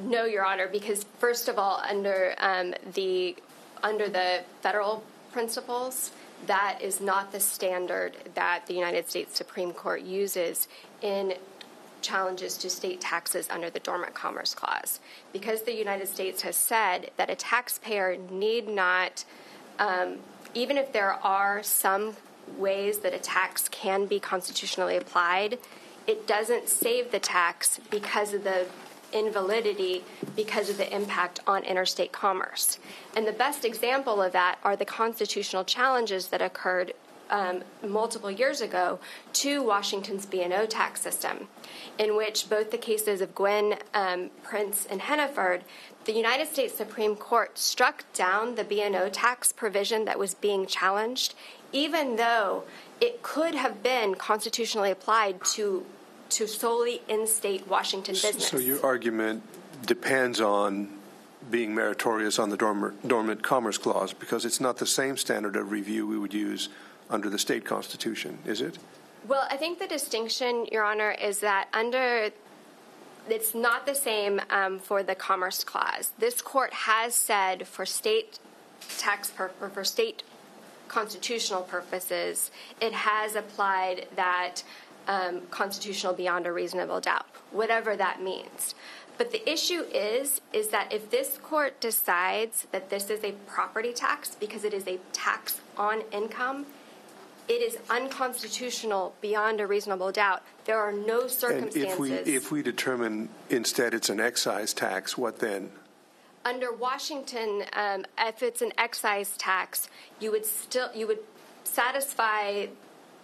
No, Your Honor, because first of all, under um, the under the federal principles, that is not the standard that the United States Supreme Court uses in challenges to state taxes under the Dormant Commerce Clause. Because the United States has said that a taxpayer need not, um, even if there are some ways that a tax can be constitutionally applied, it doesn't save the tax because of the invalidity because of the impact on interstate commerce. And the best example of that are the constitutional challenges that occurred um, multiple years ago to Washington's B&O tax system, in which both the cases of Gwin, um, Prince, and Henneford, the United States Supreme Court struck down the B&O tax provision that was being challenged, even though it could have been constitutionally applied to to solely in-state Washington business. So your argument depends on being meritorious on the dormant, dormant Commerce Clause because it's not the same standard of review we would use under the state constitution, is it? Well, I think the distinction, Your Honor, is that under it's not the same um, for the Commerce Clause. This court has said for state tax pur- for state constitutional purposes, it has applied that um, constitutional beyond a reasonable doubt, whatever that means. But the issue is, is that if this court decides that this is a property tax because it is a tax on income, it is unconstitutional beyond a reasonable doubt. There are no circumstances. And if we if we determine instead it's an excise tax, what then? Under Washington, um, if it's an excise tax, you would still you would satisfy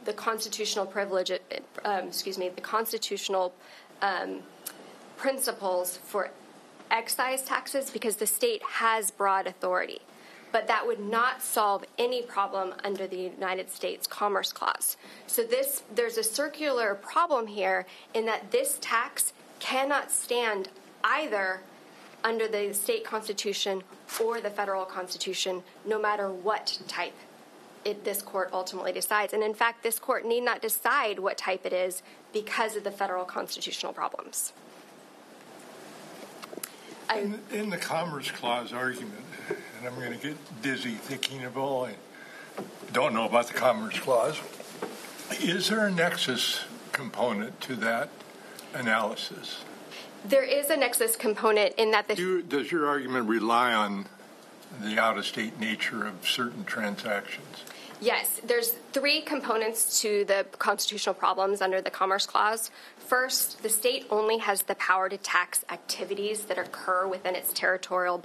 the constitutional privilege, um, excuse me, the constitutional um, principles for excise taxes because the state has broad authority. But that would not solve any problem under the United States Commerce Clause. So this there's a circular problem here in that this tax cannot stand either under the state constitution or the federal constitution, no matter what type it, this court ultimately decides. And in fact, this court need not decide what type it is because of the federal constitutional problems. I, In, in the Commerce Clause argument, and I'm going to get dizzy thinking of all I don't know about the Commerce Clause, is there a nexus component to that analysis? there is a nexus component in that the Do, does your argument rely on the out of state nature of certain transactions? Yes, there's three components to the constitutional problems under the Commerce Clause. First, the state only has the power to tax activities that occur within its territorial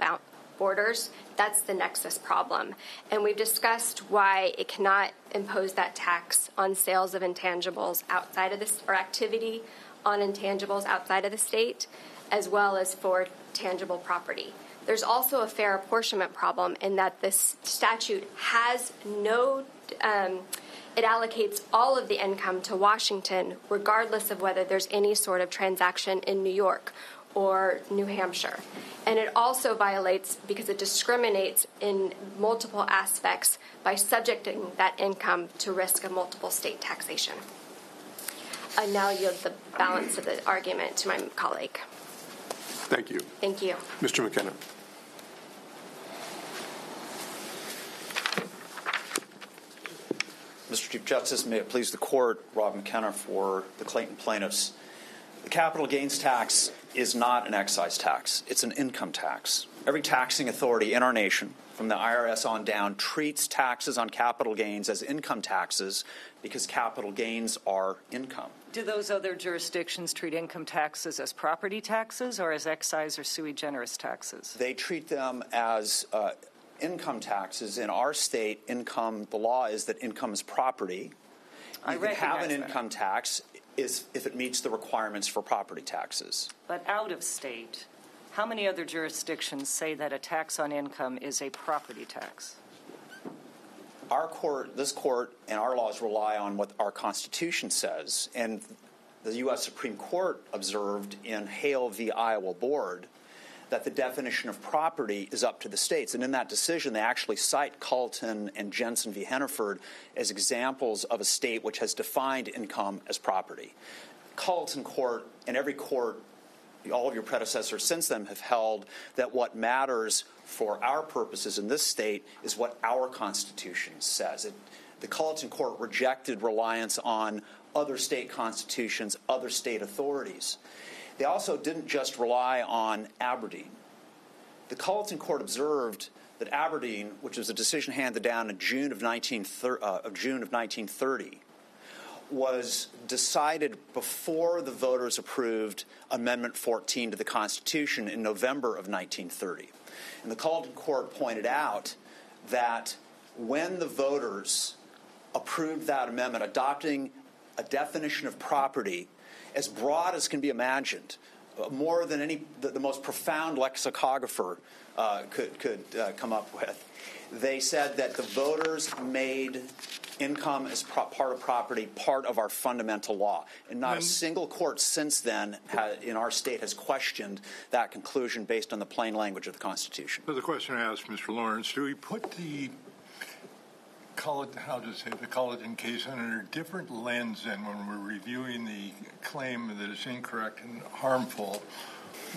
borders. That's the nexus problem. And we've discussed why it cannot impose that tax on sales of intangibles outside of this or activity on intangibles outside of the state, as well as for tangible property. There's also a fair apportionment problem in that this statute has no, um, it allocates all of the income to Washington, regardless of whether there's any sort of transaction in New York or New Hampshire. And it also violates because it discriminates in multiple aspects by subjecting that income to risk of multiple state taxation. I now yield the balance of the argument to my colleague. Thank you. Thank you. Mr. McKenna. Mr. Chief Justice, may it please the court, Rob McKenna for the Clayton plaintiffs. The capital gains tax is not an excise tax, it's an income tax. Every taxing authority in our nation, from the IRS on down, treats taxes on capital gains as income taxes because capital gains are income. Do those other jurisdictions treat income taxes as property taxes or as excise or sui generis taxes? They treat them as uh, income taxes. In our state, income, the law is that income is property. I You can have an recognize that. income tax is if it meets the requirements for property taxes. But out of state, how many other jurisdictions say that a tax on income is a property tax? Our court, this court, and our laws rely on what our Constitution says. And the U.S. Supreme Court observed in Hale v. Iowa Board that the definition of property is up to the states. And in that decision, they actually cite Culleton and Jensen v. Henneford as examples of a state which has defined income as property. Culleton Court and every court all of your predecessors since then have held that what matters for our purposes in this state is what our Constitution says. It, the Culleton Court rejected reliance on other state constitutions, other state authorities. They also didn't just rely on Aberdeen. The Culleton Court observed that Aberdeen, which was a decision handed down in June of, 1930, uh, of June of 1930, was decided before the voters approved Amendment 14 to the Constitution in November of 1930. And the Culleton Court pointed out that when the voters approved that amendment, adopting a definition of property as broad as can be imagined, uh, more than any the, the most profound lexicographer uh, could could uh, come up with. They said that the voters made income as pro- part of property part of our fundamental law, and not a mm-hmm. single court since then ha- in our state has questioned that conclusion based on the plain language of the Constitution. So the question I asked Mr. Lawrence, do we put the Cullen, how to say the Cullen case under a different lens than when we're reviewing the claim that it's incorrect and harmful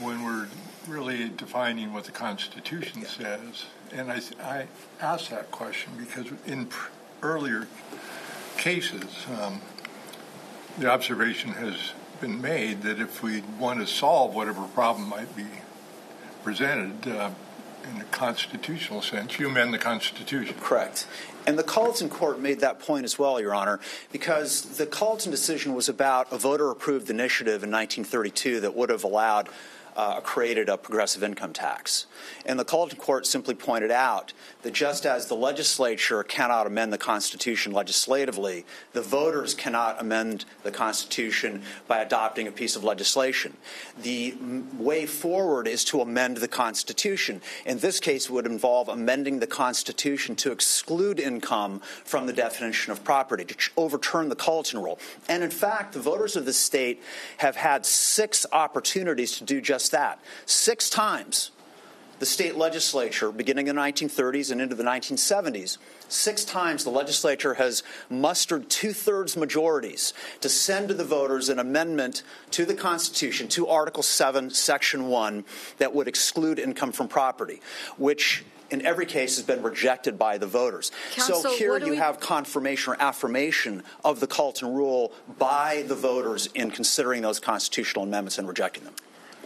when we're really defining what the Constitution says? And I, I ask that question because in pr- earlier cases, um, the observation has been made that if we want to solve whatever problem might be presented uh, in a constitutional sense, you amend the Constitution. Correct. And the Culleton court made that point as well, Your Honor, because the Culleton decision was about a voter approved initiative in 1932 that would have allowed. Uh, created a progressive income tax. And the Culleton court simply pointed out that just as the legislature cannot amend the Constitution legislatively, the voters cannot amend the Constitution by adopting a piece of legislation. The m- way forward is to amend the Constitution. In this case, it would involve amending the Constitution to exclude income from the definition of property, to ch- overturn the Culleton rule. And in fact, the voters of the state have had six opportunities to do just that. Six times the state legislature, beginning in the 1930s and into the 1970s, six times the legislature has mustered two thirds majorities to send to the voters an amendment to the Constitution, to Article 7, Section 1, that would exclude income from property, which in every case has been rejected by the voters. Counsel, so here you we- have confirmation or affirmation of the Culleton rule by the voters in considering those constitutional amendments and rejecting them.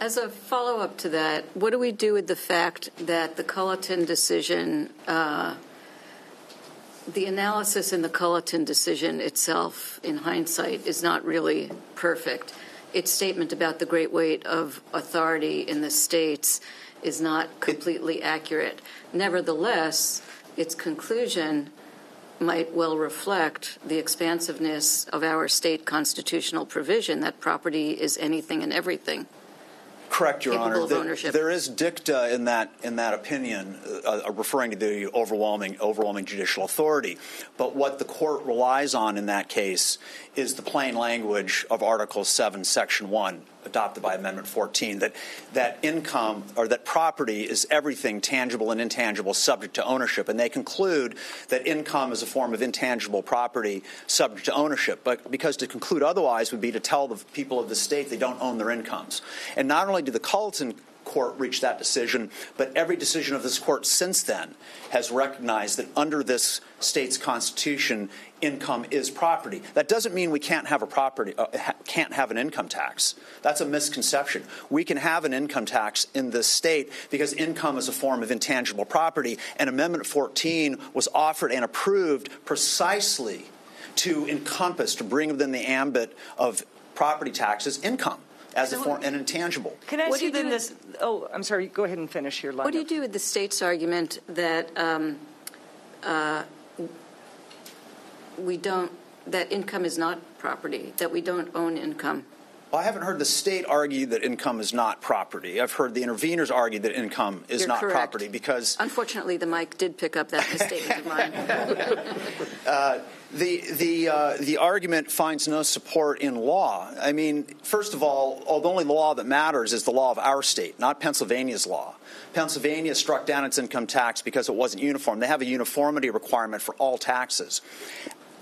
As a follow up to that, what do we do with the fact that the Culleton decision, uh, the analysis in the Culleton decision itself, in hindsight, is not really perfect? Its statement about the great weight of authority in the states is not completely accurate. Nevertheless, its conclusion might well reflect the expansiveness of our state constitutional provision that property is anything and everything. Correct, Your Honor. There- ownership. there is dicta in that in that opinion, uh, uh, referring to the overwhelming overwhelming judicial authority. But what the court relies on in that case is the plain language of Article Seven, Section One, adopted by Amendment 14, that that income or that property is everything tangible and intangible subject to ownership, and they conclude that income is a form of intangible property subject to ownership. But because to conclude otherwise would be to tell the people of the state they don't own their incomes. And not only do the Culleton court reached that decision, but every decision of this court since then has recognized that under this state's constitution, income is property. That doesn't mean we can't have a property, uh, ha- can't have an income tax. That's a misconception. We can have an income tax in this state because income is a form of intangible property, and Amendment 14 was offered and approved precisely to encompass, to bring within the ambit of property taxes, income as a form, an intangible. Can I What ask do you you do then with- this? Oh, I'm sorry. Go ahead and finish your line. What do you do with the state's argument that um, uh, we don't, that income is not property, that we don't own income? Well, I haven't heard the state argue that income is not property. I've heard the interveners argue that income is You're not correct. property because Unfortunately, the mic did pick up that misstatement of mine. the the uh, the argument finds no support in law. I mean, first of all, oh, the only law that matters is the law of our state, not Pennsylvania's law. Pennsylvania struck down its income tax because it wasn't uniform. They have a uniformity requirement for all taxes.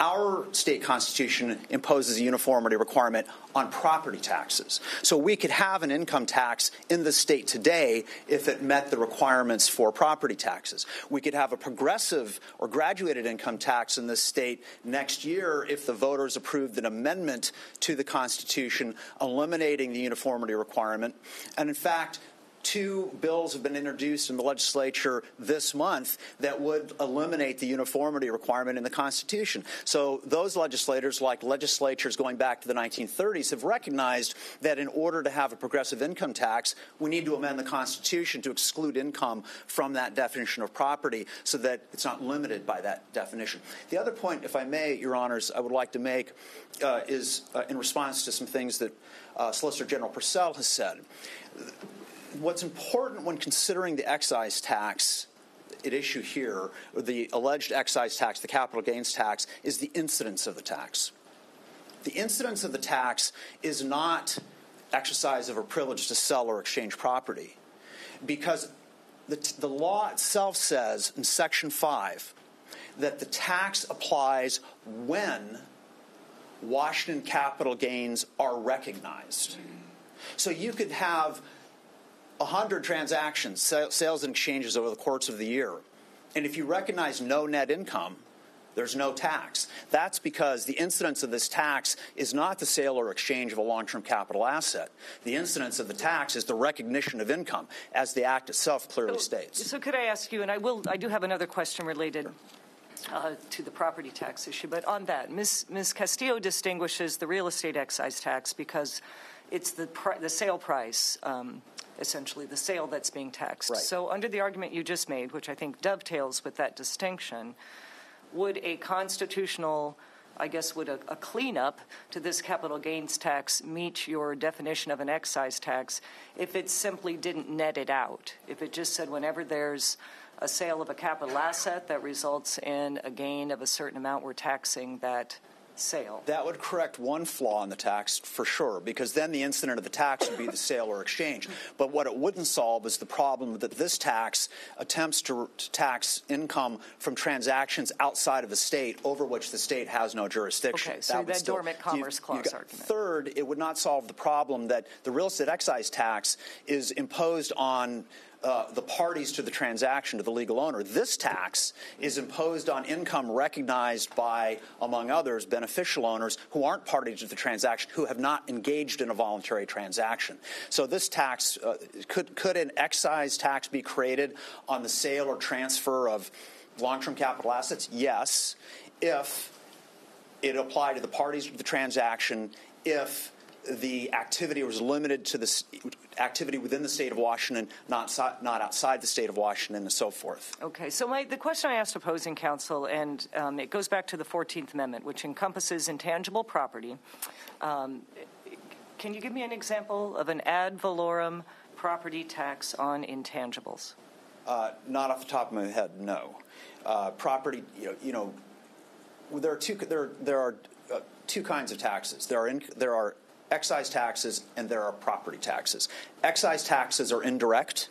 Our state constitution imposes a uniformity requirement on property taxes. So we could have an income tax in the state today if it met the requirements for property taxes. We could have a progressive or graduated income tax in this state next year if the voters approved an amendment to the Constitution eliminating the uniformity requirement. And in fact, Two bills have been introduced in the legislature this month that would eliminate the uniformity requirement in the Constitution. So, those legislators, like legislatures going back to the 1930s, have recognized that in order to have a progressive income tax, we need to amend the Constitution to exclude income from that definition of property so that it's not limited by that definition. The other point, if I may, Your Honors, I would like to make uh, is uh, in response to some things that uh, Solicitor General Purcell has said what's important when considering the excise tax at issue here, the alleged excise tax, the capital gains tax, is the incidence of the tax. The incidence of the tax is not exercise of a privilege to sell or exchange property, because the, the law itself says in Section 5 that the tax applies when Washington capital gains are recognized. So you could have 100 transactions, sales and exchanges over the course of the year. And if you recognize no net income, there's no tax. That's because the incidence of this tax is not the sale or exchange of a long term capital asset. The incidence of the tax is the recognition of income, as the Act itself clearly states. So could I ask you, and I will, I do have another question related uh, to the property tax issue, but on that, Ms. Ms. Castillo distinguishes the real estate excise tax because it's the, pri- the sale price, um, essentially, the sale that's being taxed. Right. So under the argument you just made, which I think dovetails with that distinction, would a constitutional, I guess, would a, a cleanup to this capital gains tax meet your definition of an excise tax if it simply didn't net it out? If it just said whenever there's a sale of a capital asset that results in a gain of a certain amount, we're taxing that sale. That would correct one flaw in the tax for sure, because then the incident of the tax would be the sale or exchange. But what it wouldn't solve is the problem that this tax attempts to, to tax income from transactions outside of the state over which the state has no jurisdiction. Okay, so would that still- dormant commerce you clause got- argument. Third, it would not solve the problem that the real estate excise tax is imposed on uh, the parties to the transaction, to the legal owner. This tax is imposed on income recognized by, among others, beneficial owners who aren't parties to the transaction, who have not engaged in a voluntary transaction. So this tax uh, could could an excise tax be created on the sale or transfer of long-term capital assets? Yes, if it applied to the parties to the transaction if the activity was limited to the activity within the state of Washington, not, si- not outside the state of Washington, and so forth. Okay, so my, the question I asked opposing counsel, and um, it goes back to the 14th Amendment, which encompasses intangible property. Um, can you give me an example of an ad valorem property tax on intangibles? Uh, not off the top of my head, no. Uh, property, you know, you know, there are two. There, there are uh, two kinds of taxes. There are in, there are excise taxes and there are property taxes. Excise taxes are indirect.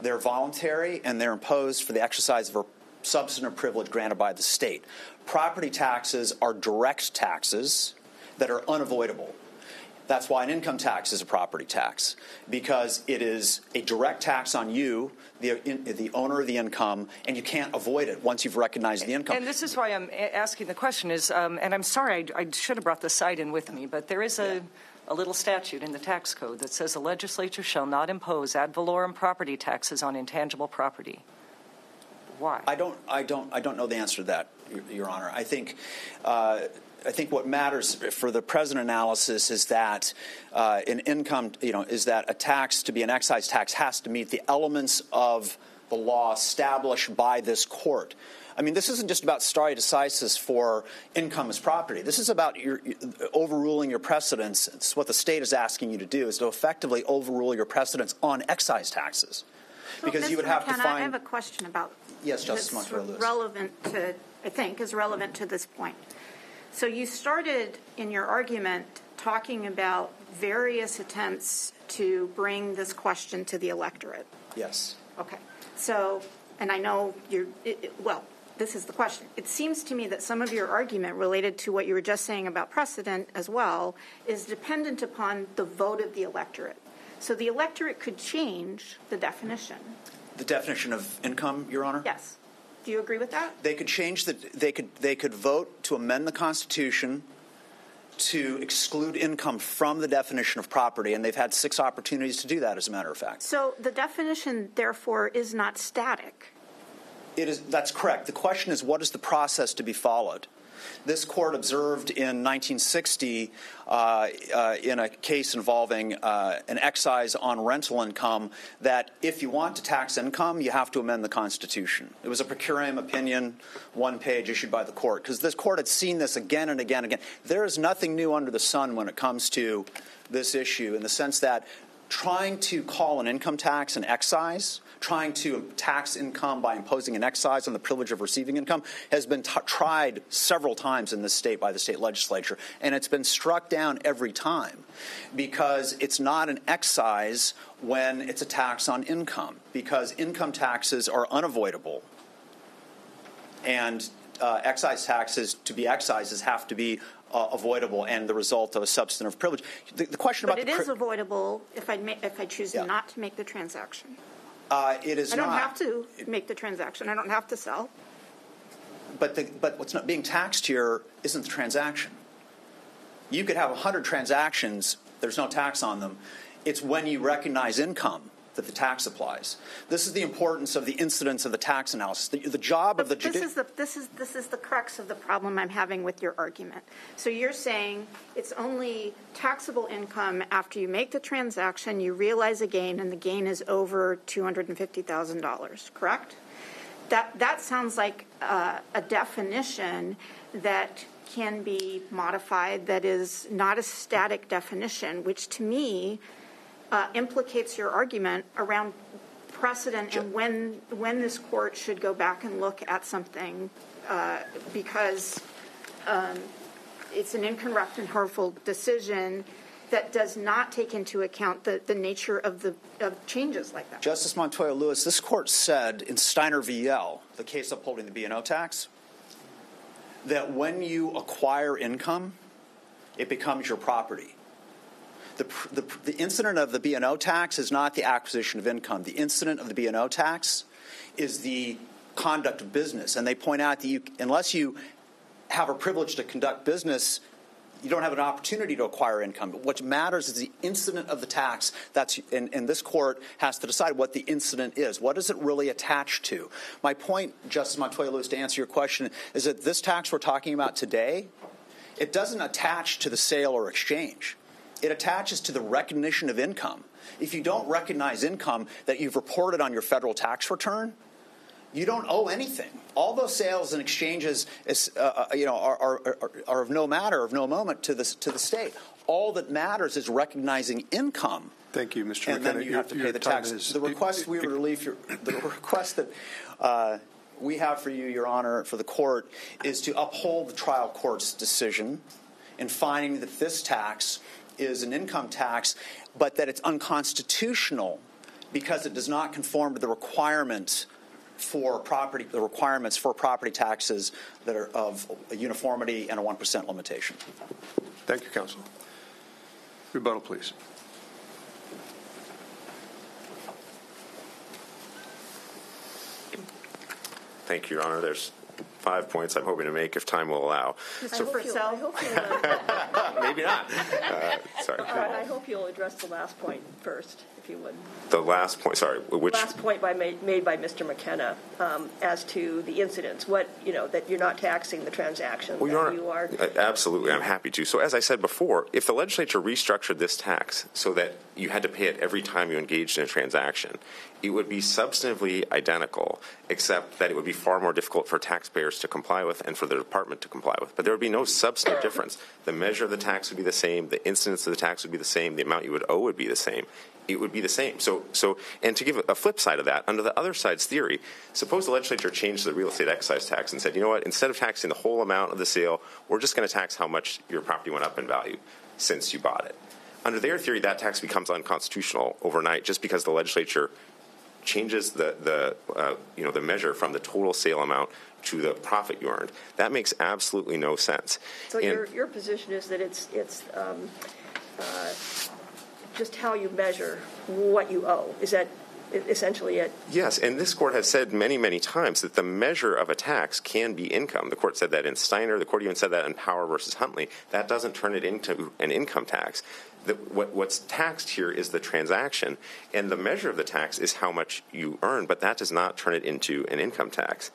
They're voluntary and they're imposed for the exercise of a substantive privilege granted by the state. Property taxes are direct taxes that are unavoidable. That's why an income tax is a property tax because it is a direct tax on you, the, in, the owner of the income, and you can't avoid it once you've recognized the income. And this is why I'm asking the question is, um, and I'm sorry, I, I should have brought the cite in with me, but there is a, a little statute in the tax code that says the legislature shall not impose ad valorem property taxes on intangible property. Why? I don't, I don't, I don't know the answer to that, Your, Honor. I think, uh, I think what matters for the present analysis is that uh, an income, you know, is that a tax to be an excise tax has to meet the elements of the law established by this court. I mean, this isn't just about stare decisis for income as property. This is about your, overruling your precedents. It's what the state is asking you to do is to effectively overrule your precedents on excise taxes, because you would Mr. have to find. I have a question about. Yes, Justice Montoya-Lewis. Relevant to, I think, is relevant to this point. So you started in your argument talking about various attempts to bring this question to the electorate. yes. Okay. So, and I know you're, it, it- well, this is the question. It seems to me that some of your argument related to what you were just saying about precedent as well is dependent upon the vote of the electorate. So the electorate could change the definition. The definition of income, Your Honor? Yes. Do you agree with that? They could change the, they could, they could vote to amend the Constitution to exclude income from the definition of property, and they've had six opportunities to do that, as a matter of fact. So the definition, therefore, is not static. It is, that's correct. The question is, what is the process to be followed? This court observed in 1960, uh, uh, in a case involving uh, an excise on rental income, that if you want to tax income, you have to amend the Constitution. It was a per curiam opinion, one page issued by the court, because this court had seen this again and again and again. There is nothing new under the sun when it comes to this issue, in the sense that trying to call an income tax an excise, trying to tax income by imposing an excise on the privilege of receiving income, has been t- tried several times in this state by the state legislature, and it's been struck down every time because it's not an excise when it's a tax on income, because income taxes are unavoidable. And uh, excise taxes, to be excises, have to be uh, avoidable and the result of a substantive privilege. The, the question But about it the is pri- avoidable if I, ma- if I choose Yeah. not to make the transaction. Uh, it is I don't not. have to make the transaction. I don't have to sell. But, the, but what's not being taxed here isn't the transaction. You could have 100 transactions, there's no tax on them. It's when you recognize income that the tax applies. This is the importance of the incidence of the tax analysis. The, the job of the But this is the this is this is the crux of the problem I'm having with your argument. So you're saying it's only taxable income after you make the transaction, you realize a gain, and the gain is over two hundred and fifty thousand dollars. Correct? That that sounds like uh, a definition that can be modified. That is not a static definition, which to me uh, implicates your argument around precedent and when when this court should go back and look at something uh, because um, it's an incorrect and harmful decision that does not take into account the, the nature of the of changes like that. Justice Montoya Lewis, this court said in Stiner v. Yelle, the case upholding the B&O tax, that when you acquire income, it becomes your property. The, the, the incident of the B&O tax is not the acquisition of income. The incident of the B&O tax is the conduct of business. And they point out that you, unless you have a privilege to conduct business, you don't have an opportunity to acquire income. But what matters is the incident of the tax. That's and, and, this court has to decide what the incident is. What is it really attached to? My point, Justice Montoya Lewis, to answer your question, is that this tax we're talking about today, it doesn't attach to the sale or exchange. It attaches to the recognition of income. If you don't recognize income that you've reported on your federal tax return, you don't owe anything. All those sales and exchanges, is, uh, uh, you know, are, are, are, are, of no matter, of no moment to the, to the state. All that matters is recognizing income. Thank you, Mr. And McKenna. then you have to pay the tax. Is, the request we relieve your, the request that uh, we have for you, Your Honor, for the court, is to uphold the trial court's decision in finding that this tax is an income tax, but that it's unconstitutional because it does not conform to the requirements for property, the requirements for property taxes that are of uniformity and a 1% limitation. Thank you, counsel. Rebuttal, please. Thank you, Your Honor. There's five points I'm hoping to make if time will allow. So, I hope you'll, maybe not. Uh, sorry. I hope you'll address the last point first if you would. The last point, sorry, which last point by made, made by Mr. McKenna um, as to the incidents. What you know that you're not taxing the transaction. Well, Your you are absolutely. I'm happy to. So, as I said before, if the legislature restructured this tax so that you had to pay it every time you engaged in a transaction, it would be substantively identical, except that it would be far more difficult for taxpayers to comply with and for the department to comply with. But there would be no substantive difference. The measure of the tax would be the same. The incidence of the tax would be the same. The amount you would owe would be the same it would be the same. So, so, and to give a flip side of that, under the other side's theory, suppose the legislature changed the real estate excise tax and said, you know what, instead of taxing the whole amount of the sale, we're just going to tax how much your property went up in value since you bought it. Under their theory, that tax becomes unconstitutional overnight just because the legislature changes the, the uh, you know the measure from the total sale amount to the profit you earned. That makes absolutely no sense. So and, your your position is that it's it's um, uh, just how you measure what you owe. Is that essentially it? Yes, and this court has said many, many times that the measure of a tax can be income. The court said that in Stiner. The court even said that in Power versus Huntley. That doesn't turn it into an income tax. The, what, what's taxed here is the transaction, and the measure of the tax is how much you earn, but that does not turn it into an income tax.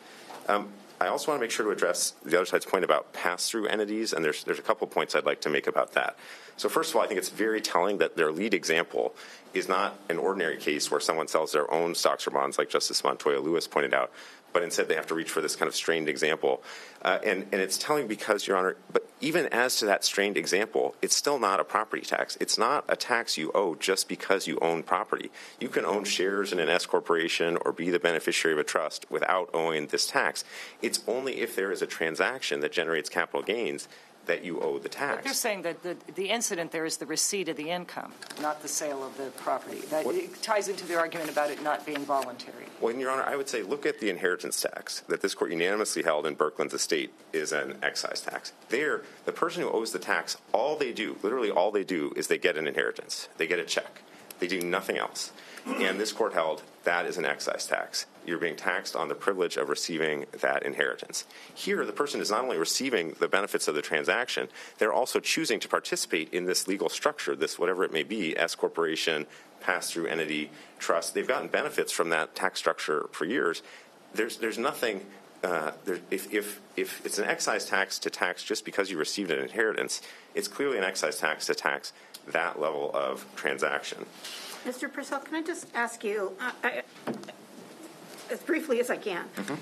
Um, I also want to make sure to address the other side's point about pass-through entities, and there's there's a couple points I'd like to make about that. So first of all, I think it's very telling that their lead example is not an ordinary case where someone sells their own stocks or bonds, like Justice Montoya Lewis pointed out, but instead they have to reach for this kind of strained example. Uh, and, and it's telling because, Your Honor, but even as to that strained example, it's still not a property tax. It's not a tax you owe just because you own property. You can own shares in an S corporation or be the beneficiary of a trust without owing this tax. It's only if there is a transaction that generates capital gains that you owe the tax. But they're saying that the, the incident there is the receipt of the income, not the sale of the property. That it ties into the argument about it not being voluntary. Well, Your Honor, I would say look at the inheritance tax that this court unanimously held in Birkeland's estate is an excise tax. There, the person who owes the tax, all they do, literally all they do, is they get an inheritance. They get a check. They do nothing else. And this court held that is an excise tax. You're being taxed on the privilege of receiving that inheritance. Here, the person is not only receiving the benefits of the transaction, they're also choosing to participate in this legal structure, this whatever it may be, S corporation, pass through entity, trust. They've gotten benefits from that tax structure for years. There's, there's nothing uh, there, if, if, if it's an excise tax to tax just because you received an inheritance, it's clearly an excise tax to tax that level of transaction. Mr. Purcell, can I just ask you, uh, I, as briefly as I can? Mm-hmm.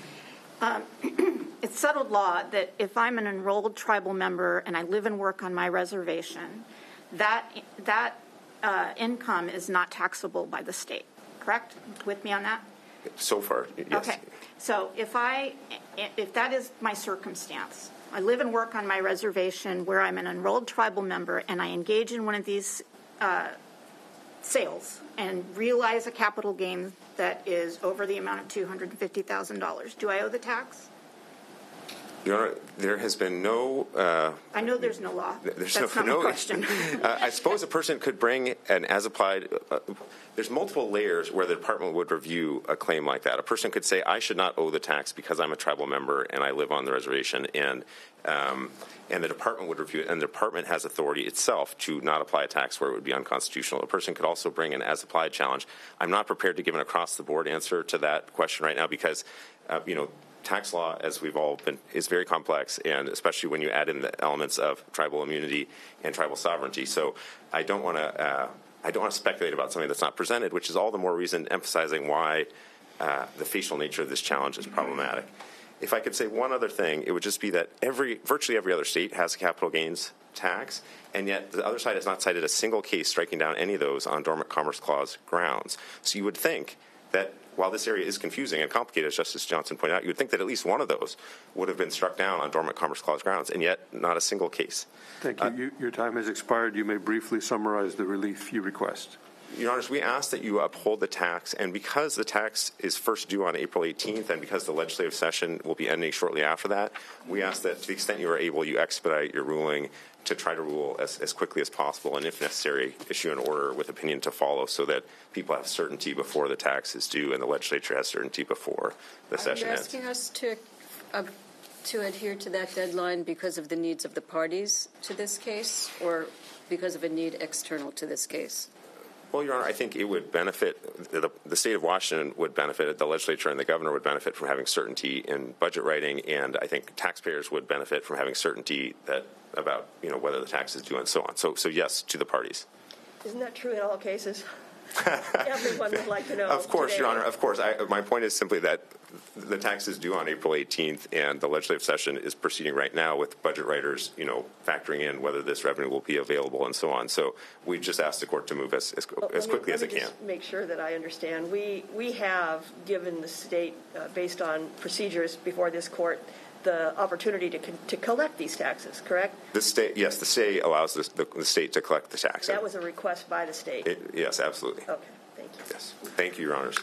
Um, it's settled law that if I'm an enrolled tribal member and I live and work on my reservation, that that uh, income is not taxable by the state. Correct? With me on that? So far, yes. Okay. So if I, if that is my circumstance, I live and work on my reservation where I'm an enrolled tribal member and I engage in one of these uh, sales and realize a capital gain that is over the amount of $250,000, do I owe the tax? Your Honor, there has been no. Uh, I know there's no law. There's That's no, not no my question. uh, I suppose a person could bring an as applied. Uh, there's multiple layers where the department would review a claim like that. A person could say, "I should not owe the tax because I'm a tribal member and I live on the reservation," and um, and the department would review it. And the department has authority itself to not apply a tax where it would be unconstitutional. A person could also bring an as applied challenge. I'm not prepared to give an across the board answer to that question right now because, uh, you know tax law, as we've all been, is very complex, and especially when you add in the elements of tribal immunity and tribal sovereignty. So I don't want to. Uh, I don't want to speculate about something that's not presented, which is all the more reason emphasizing why uh, the facial nature of this challenge is problematic. If I could say one other thing, it would just be that every, virtually every other state has a capital gains tax, and yet the other side has not cited a single case striking down any of those on dormant commerce clause grounds. So you would think that while this area is confusing and complicated, as Justice Johnson pointed out, you would think that at least one of those would have been struck down on dormant commerce clause grounds, and yet not a single case. Thank you. Uh, you. Your time has expired. You may briefly summarize the relief you request. Your Honors, we ask that you uphold the tax, and because the tax is first due on April 18th, and because the legislative session will be ending shortly after that, we ask that to the extent you are able, you expedite your ruling to try to rule as, as quickly as possible, and if necessary, issue an order with opinion to follow so that people have certainty before the tax is due and the legislature has certainty before the session Are you ends. asking us to, uh, to adhere to that deadline because of the needs of the parties to this case, or because of a need external to this case? Well, Your Honor, I think it would benefit, the, the state of Washington would benefit, the legislature and the governor would benefit from having certainty in budget writing, and I think taxpayers would benefit from having certainty that about you know whether the tax is due and so on. So, so yes, to the parties. Isn't that true in all cases? Everyone would like to know. Of course, today. Your Honor. Of course. I, my point is simply that the tax is due on April 18th, and the legislative session is proceeding right now with budget writers, you know, factoring in whether this revenue will be available and so on. So we just asked the court to move as as, Well, as let me- quickly as let it me can. just Make sure that I understand. We, we have given the state, uh, based on procedures before this court, the opportunity to, con- to collect these taxes, correct? The state, yes, the state allows the, the, the state to collect the taxes. That was a request by the state. It, yes, absolutely. Okay, thank you. Yes. Thank you, Your Honors.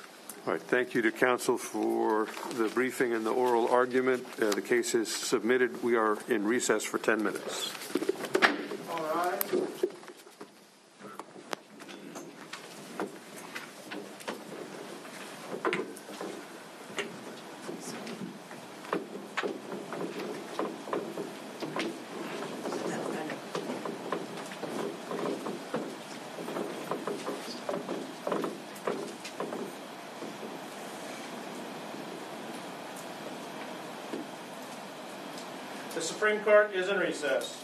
All right. Thank you to counsel for the briefing and the oral argument. Uh, the case is submitted. We are in recess for 10 minutes. All right. The Supreme Court is in recess.